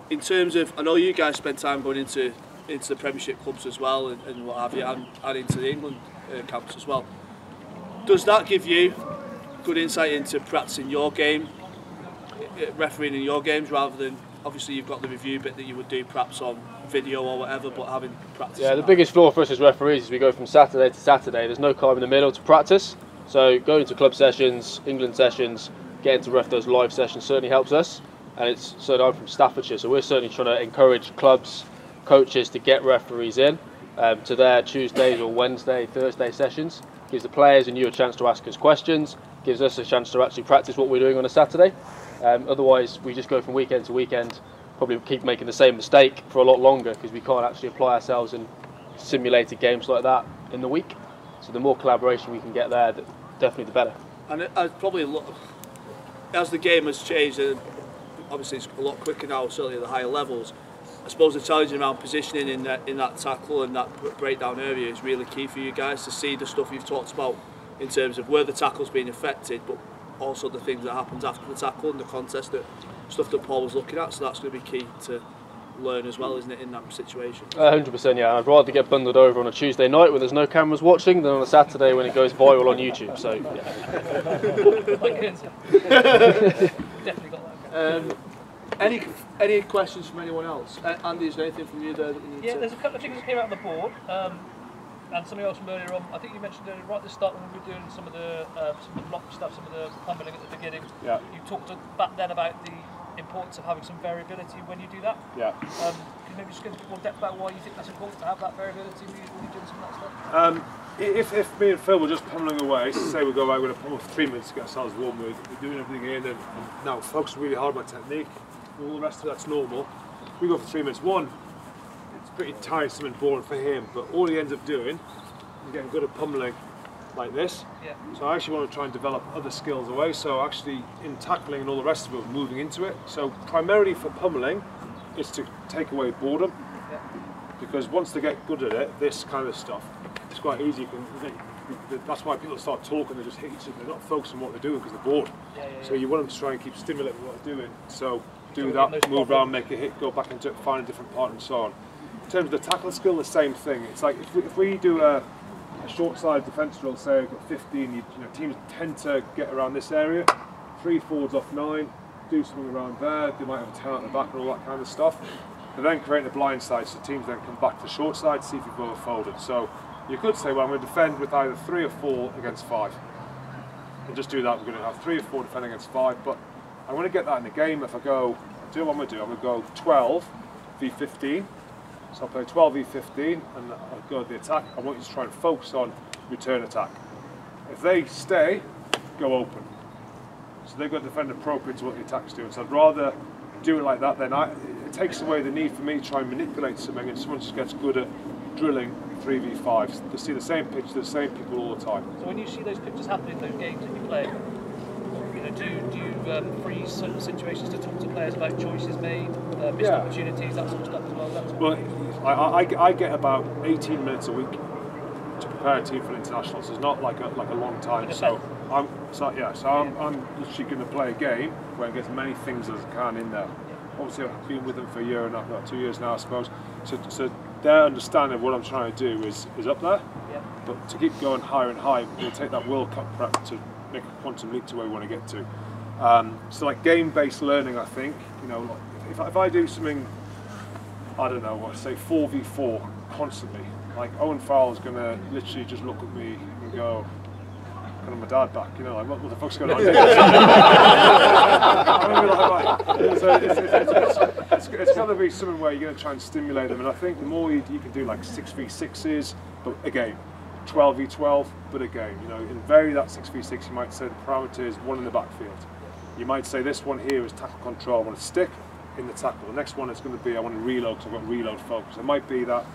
in terms of, I know you guys spend time going into into the Premiership clubs as well and, and what have you, and, and into the England uh, camps as well. Does that give you good insight into practicing your game, uh, refereeing in your games, rather than obviously you've got the review bit that you would do perhaps on video or whatever, but having practice. Yeah, the biggest flaw for us as referees is we go from Saturday to Saturday. There's no time in the middle to practice. So going to club sessions, England sessions, getting to ref those live sessions certainly helps us. And it's so I'm from Staffordshire, so we're certainly trying to encourage clubs, coaches to get referees in um, to their Tuesdays or Wednesday, Thursday sessions. Gives the players and you a chance to ask us questions. Gives us a chance to actually practice what we're doing on a Saturday. Um, otherwise, we just go from weekend to weekend. Probably keep making the same mistake for a lot longer because we can't actually apply ourselves in simulated games like that in the week. So the more collaboration we can get there, the- definitely the better. And it, probably a lot, as the game has changed, and obviously it's a lot quicker now, certainly at the higher levels. I suppose the challenge around positioning in that in that tackle and that breakdown area is really key for you guys to see the stuff you've talked about in terms of where the tackle's been affected, but also the things that happens after the tackle and the contest that stuff that Paul was looking at. So that's going to be key to learn as well, isn't it, in that situation? Uh, 100%, yeah. I'd rather get bundled over on a Tuesday night when there's no cameras watching than on a Saturday when it goes viral on YouTube. So, yeah. Definitely got Um, any any questions from anyone else? Uh, Andy, is there anything from you there that you need Yeah, to? there's a couple of things that came out on the board, um, and something else from earlier on. I think you mentioned earlier, right at the start when we were doing some of the uh, some of the block stuff, some of the pummeling at the beginning. Yeah. You talked back then about the importance of having some variability when you do that. Yeah. Um, can you maybe just give a bit more depth about why you think that's important to have that variability when you- when you're doing some of that stuff? Um, if, if me and Phil were just pummeling away, say we go out, we're going to pummel for three minutes to get ourselves warm, we're, we're doing everything in, and, now focus really hard on my technique, all the rest of that's normal. We go for three minutes. One, pretty tiresome and boring for him, but all he ends up doing is getting good at pummeling like this. Yeah. So I actually want to try and develop other skills away. So actually, in tackling and all the rest of it, moving into it. So primarily for pummeling, is to take away boredom. Because once they get good at it, this kind of stuff, it's quite easy. You can, they, that's why people start talking. They just hit each other. They're not focusing on what they're doing because they're bored. Yeah, yeah, So yeah. you want them to try and keep stimulating what they're doing. So do that, move around, make a hit, go back into it, find a different part, and so on. In terms of the tackle skill, the same thing. It's like if we, if we do a, a short side defence drill, say we've got 15, you, you know, teams tend to get around this area, three forwards off nine, do something around there, they might have a 10 out the back and all that kind of stuff. They're then creating a blind side, so teams then come back to the short side, see if you've overfolded. So you could say, well, I'm going to defend with either three or four against five. And just do that, we're going to have three or four defending against five, but I want to get that in the game. If I go, do what I'm going to do, I'm going to go 12 v15. So I'll play 12 v15 and I'll go to the attack. I want you to try and focus on return attack. If they stay, go open. So they've got to defend appropriate to what the attack's doing. So I'd rather do it like that then I, it takes away the need for me to try and manipulate something and someone just gets good at drilling 3v5s. They see the same pitch, the same people all the time. So when you see those pictures happen in those games that you play, you know, do do you um, freeze certain situations to talk to players about choices made, uh, missed Yeah. opportunities, that sort of stuff as well? That's Well, I, I, I get about 18 minutes a week to prepare a team for an international, so it's not like a, like a long time. So I'm so yeah, so I'm, I'm literally going to play a game where I get as many things as I can in there. Obviously, I've been with them for a year and a half, no, two years now, I suppose. So, so their understanding of what I'm trying to do is, is up there. Yeah. But to keep going higher and higher, we'll take that World Cup prep to make a quantum leap to where we want to get to. Um, so like game-based learning, I think, you know, like if, if I do something I don't know what, say 4v4 constantly. Like Owen Farrell's going to literally just look at me and go, kind of my dad back, you know, like what, what the fuck's going on? Gonna so it's, it's, got to be something where you're going to try and stimulate them. And I think the more you, you can do like 6v6s, but again, 12v12, but again, you know, in vary that 6v6, you might say the parameter is one in the backfield. You might say this one here is tackle control, I want to stick in the tackle. The next one is going to be I want to reload because I've got reload focus. It might be that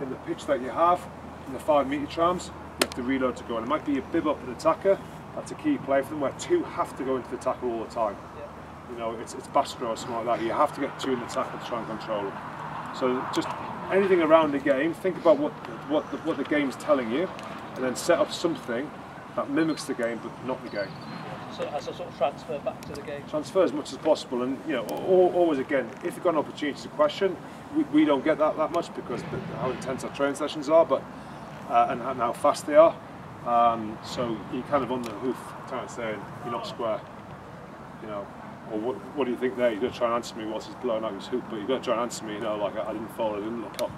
in the pitch that you have, in the five metre trams, you have to reload to go. And it might be a bib up an attacker, that's a key play for them, where two have to go into the tackle all the time. You know, it's, it's Bastareaud or something like that. You have to get two in the tackle to try and control them. So just anything around the game, think about what, what, the, what the game's telling you, and then set up something that mimics the game but not the game. So as a sort of transfer back to the game. transfer as much as possible and you know always again if you've got an opportunity to question we, we don't get that that much because the, how intense our training sessions are but uh, and, and how fast they are. Um, so you're kind of on the hoof kind of saying you're not square you know or what, what do you think there? You've got to try and answer me whilst he's blowing out his hoop but you've got to try and answer me you know like I, I didn't fall I didn't look up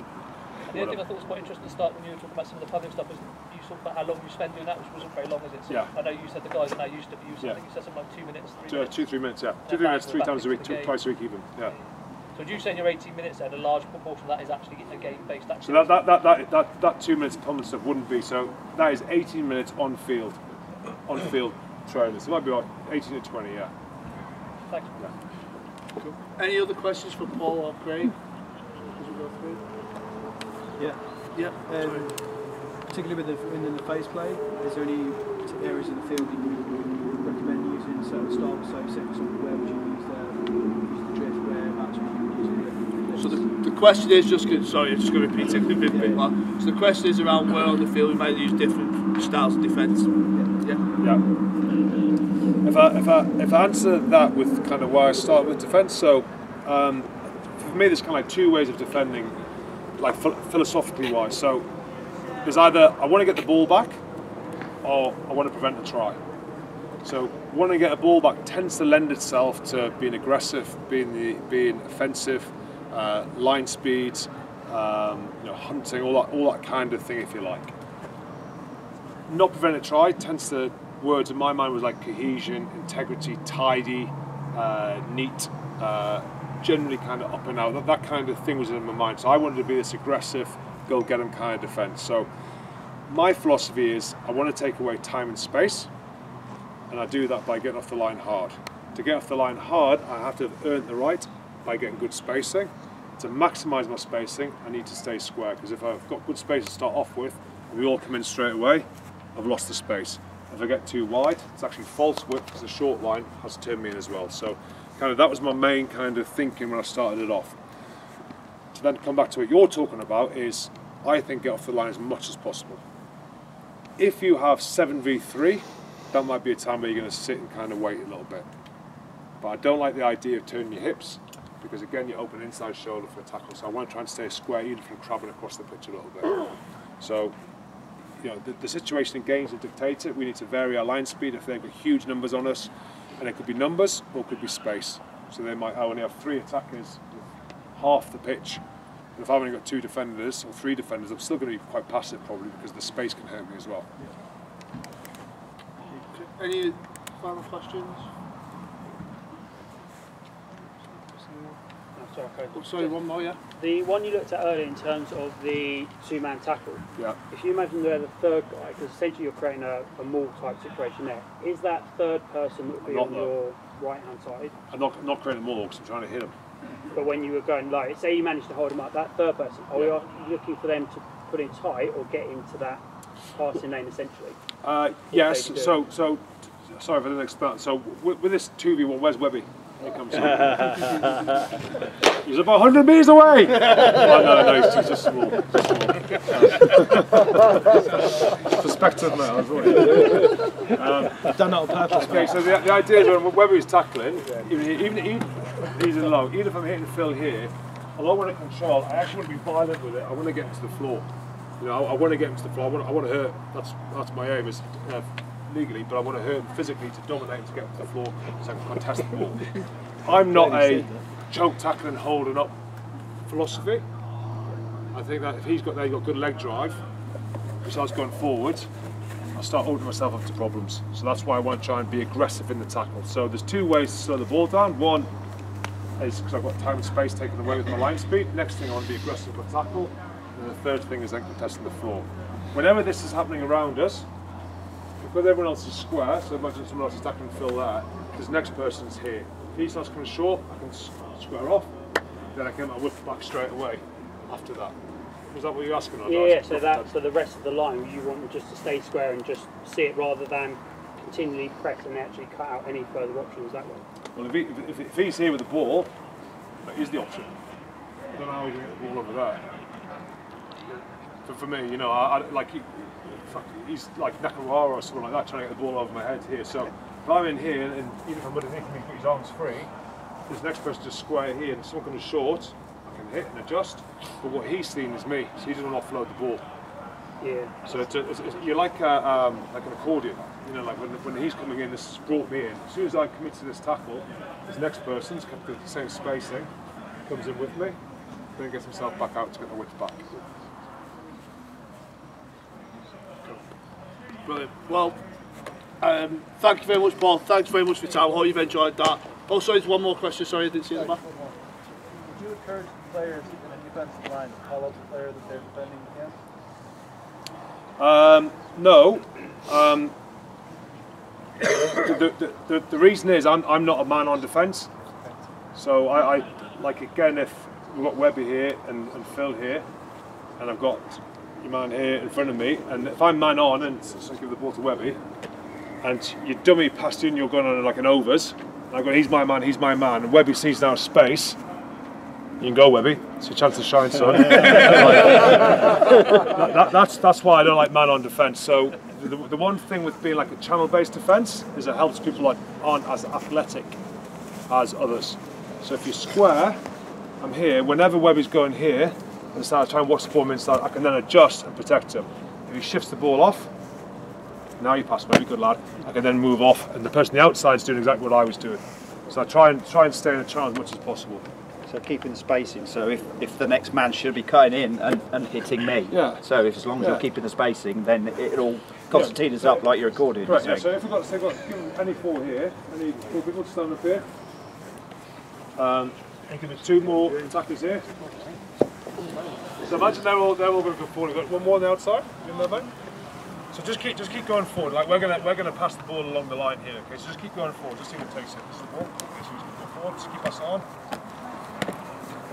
The other thing I thought was quite interesting to start when you were talking about some of the public stuff was you talked about how long you spend doing that, which wasn't very long, is it? So Yeah. I know you said the guys are now used to it, but you said, Yeah. I think you said something like two minutes, three two, minutes. two three minutes yeah And two three minutes three times a week two, twice a week even yeah So would you say in your 18 minutes then, a large proportion of that is actually a game-based activity? So that, that, that, that, that, that two minutes of pummeling stuff wouldn't be, so that is 18 minutes on field, on field training. So it might be like 18 to 20, yeah. Thanks. Any other questions for Paul or Craig? As we go through? Yeah. Yeah. Um, particularly with the, in the phase play, is there any areas of the field that you would recommend using certain styles? So, say, for example, where would you use the, use the drift, whereabouts would you use the So the, the question is just good. Sorry, I'm just going to repeat it a bit, bit more. So the question is around where on the field we might use different styles of defence. Yeah. Yeah. If I, if I, if I answer that with kind of why I start with defence, so um, for me there's kind of like two ways of defending, like philosophically wise. So there's either I want to get the ball back, or I want to prevent a try. So wanting to get a ball back tends to lend itself to being aggressive, being the, being offensive, uh, line speeds, um, you know, hunting, all that, all that kind of thing, if you like. Not prevent a try tends to words in my mind was like cohesion, integrity, tidy, uh, neat, uh, generally kind of up and out. That, that kind of thing was in my mind. So I wanted to be this aggressive, go get him kind of defence. So my philosophy is I want to take away time and space, and I do that by getting off the line hard. To get off the line hard, I have to have earned the right by getting good spacing. To maximise my spacing, I need to stay square because if I've got good space to start off with, we all come in straight away, I've lost the space. If I get too wide, it's actually false width because the short line has turned me in as well. So kind of that was my main kind of thinking when I started it off. To then come back to what you're talking about is I think get off the line as much as possible. If you have 7v3, that might be a time where you're going to sit and kind of wait a little bit. But I don't like the idea of turning your hips because again you open inside shoulder for a tackle. So I want to try and stay square even I'm crabbing across the pitch a little bit. So you know, the, the situation in games will dictate it. We need to vary our line speed if they've got huge numbers on us, and it could be numbers or it could be space. So they might only have three attackers with half the pitch. And if I've only got two defenders or three defenders, I'm still going to be quite passive probably because the space can hurt me as well. Any final questions? Oh, sorry, one more, yeah. The one you looked at earlier in terms of the two-man tackle. Yeah. If you imagine they're the third guy, because essentially you're creating a, a maul type situation there. Is that third person that would be on though. your right hand side? I'm not, not creating more because I'm trying to hit them. But when you were going low, say you managed to hold him up, that third person, are we looking for them to put in tight or get into that passing lane essentially? Uh, yes, so, so, sorry if I didn't explain. So with, with this 2v1, where's Webby? Here comes. He's about 100 metres away! oh, no, no, he's, he's just small. Just small. Perspective now, as well. Um, Done that on purpose. Okay, so the, the idea is when Webby's tackling, even, even, even he's in low, even if I'm hitting Phil here, although I want to control, I actually want to be violent with it. I want to get him to the floor. You know, I, I want to get him to the floor. I want, I want to hurt. That's that's my aim is uh, legally, but I want to hurt him physically to dominate him to get him to the floor so I can contest the ball. I'm not a choke tackling, holding up philosophy. I think that if he's got there, he's got good leg drive, starts going forward, I start opening myself up to problems. So that's why I want to try and be aggressive in the tackle. So there's two ways to slow the ball down. One is because I've got time and space taken away with my line speed. Next thing I want to be aggressive with tackle. And the third thing is then contesting the floor. Whenever this is happening around us, because everyone else is square, so imagine someone else is tackling Phil there, this next person's here. If he starts coming short, I can square off, then I can get my whip back straight away after that. Was that what you're asking? or Yeah, yeah, so that so the rest of the line you want them just to stay square and just see it rather than continually press and actually cut out any further options that way. Well, if, he, if, if he's here with the ball, that is the option. I don't know how he's going to get the ball over there. For, for me, you know, I, I like he's like Nakarawa or someone like that trying to get the ball over my head here. So if I'm in here and even if I'm underneath him, he put his arms free, this next person just square here and someone comes short, I can hit and adjust. But what he's seeing is me, so he doesn't offload the ball. Yeah. So it's, a, it's, it's you're like a, um, like an accordion. You know, like when, when he's coming in, this has brought me in. As soon as I commit to this tackle, this next person's kept the same spacing, comes in with me, then gets himself back out to get the width back. Brilliant. Well, um, thank you very much, Paul. Thanks very much for your time. I hope you've enjoyed that. Also, there's one more question. Sorry, I didn't see it in the back. Would you encourage players, even in defensive line, to call out the player that they're defending against? Um, no. Um, the, the, the, the reason is I'm, I'm not a man on defence. So I, I like again if we've got Webby here and, and Phil here, and I've got your man here in front of me, and if I'm man on and so I give the ball to Webby, and your dummy past you and you're going on like an overs, and I go he's my man, he's my man, and Webby sees now space. You can go, Webby. It's your chance to shine, son. that, that, that's that's why I don't like man on defence. So the, the one thing with being like a channel-based defence is it helps people that aren't as athletic as others. So if you're square, I'm here. Whenever Webby's going here, and start trying to watch the ball inside, I can then adjust and protect him. If he shifts the ball off, now you pass very good lad. I can then move off, and the person on the outside is doing exactly what I was doing. So I try and try and stay in the channel as much as possible. So keeping the spacing. So if, if the next man should be cutting in and, and hitting me. Yeah. So if as long as Yeah. you're keeping the spacing, then it'll Constantine is up like you're accordion. Right, you're yeah, so if we've got, say, we've got any four here, any four people stand up here. Um, and give it two more attackers here. So imagine they're all they're all going to go forward. We've got one more on the outside. So just keep just keep going forward. Like we're gonna we're gonna pass the ball along the line here. Okay, so just keep going forward. Just see what takes it. The ball. Okay, so just go forward. Just keep passing on.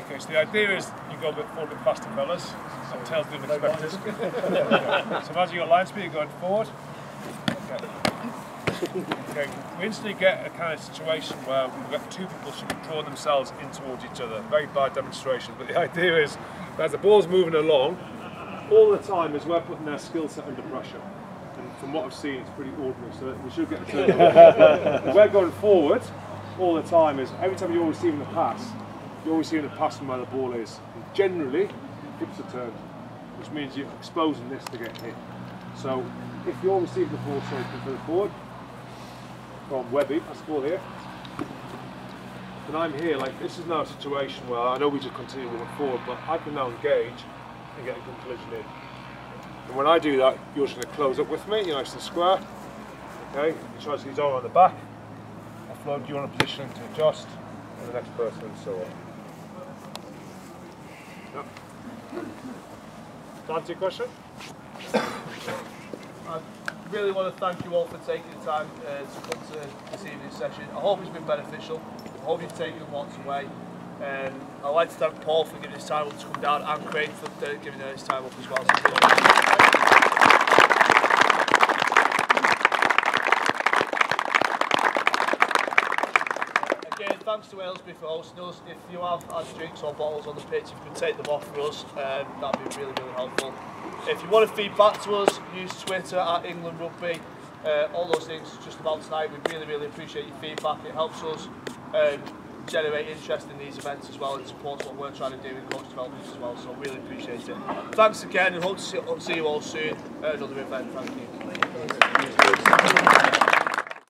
Okay, so the idea is you go a bit forward, a bit faster, fellas. So tails didn't expect this. so imagine you got line speed going forward. Okay. Okay, we instantly get a kind of situation where we've got two people sort of draw themselves in towards each other. Very bad demonstration, but the idea is as the ball's moving along, all the time is we're putting their skill set under pressure. And from what I've seen, it's pretty ordinary, so we should get a turn. we're going forward all the time is every time you're receiving a pass, you're receiving a pass from where the ball is. And generally, hips a turn, which means you're exposing this to get hit. So if you're receiving the ball, sorry, from the forward, from Webby, the ball here, and I'm here, like this is now a situation where I know we just continue moving forward, but I can now engage and get a good collision in. And when I do that, you're just going to close up with me, you're nice and square. Okay, he tries to get his arm on the back, I offload you on a position to adjust, and the next person, and so on. Yep. To answer your question? I uh, really want to thank you all for taking the time uh, to come to this evening's session. I hope it's been beneficial. I hope you've taken lots away. Um, I'd like to thank Paul for giving his time up to come down and Craig for uh, giving his time up as well. Again, thanks to Aylesbury for hosting us. If you have had drinks or bottles on the pitch, if you can take them off for us, um, that'd be really, really helpful. If you want to feed back to us, use Twitter at England Rugby. Uh, all those things just about tonight. We really, really appreciate your feedback. It helps us um, generate interest in these events as well and supports what we're trying to do in coach development as well. So really appreciate it. Thanks again and hope to see, see you all soon at another event. Thank you. Thank you.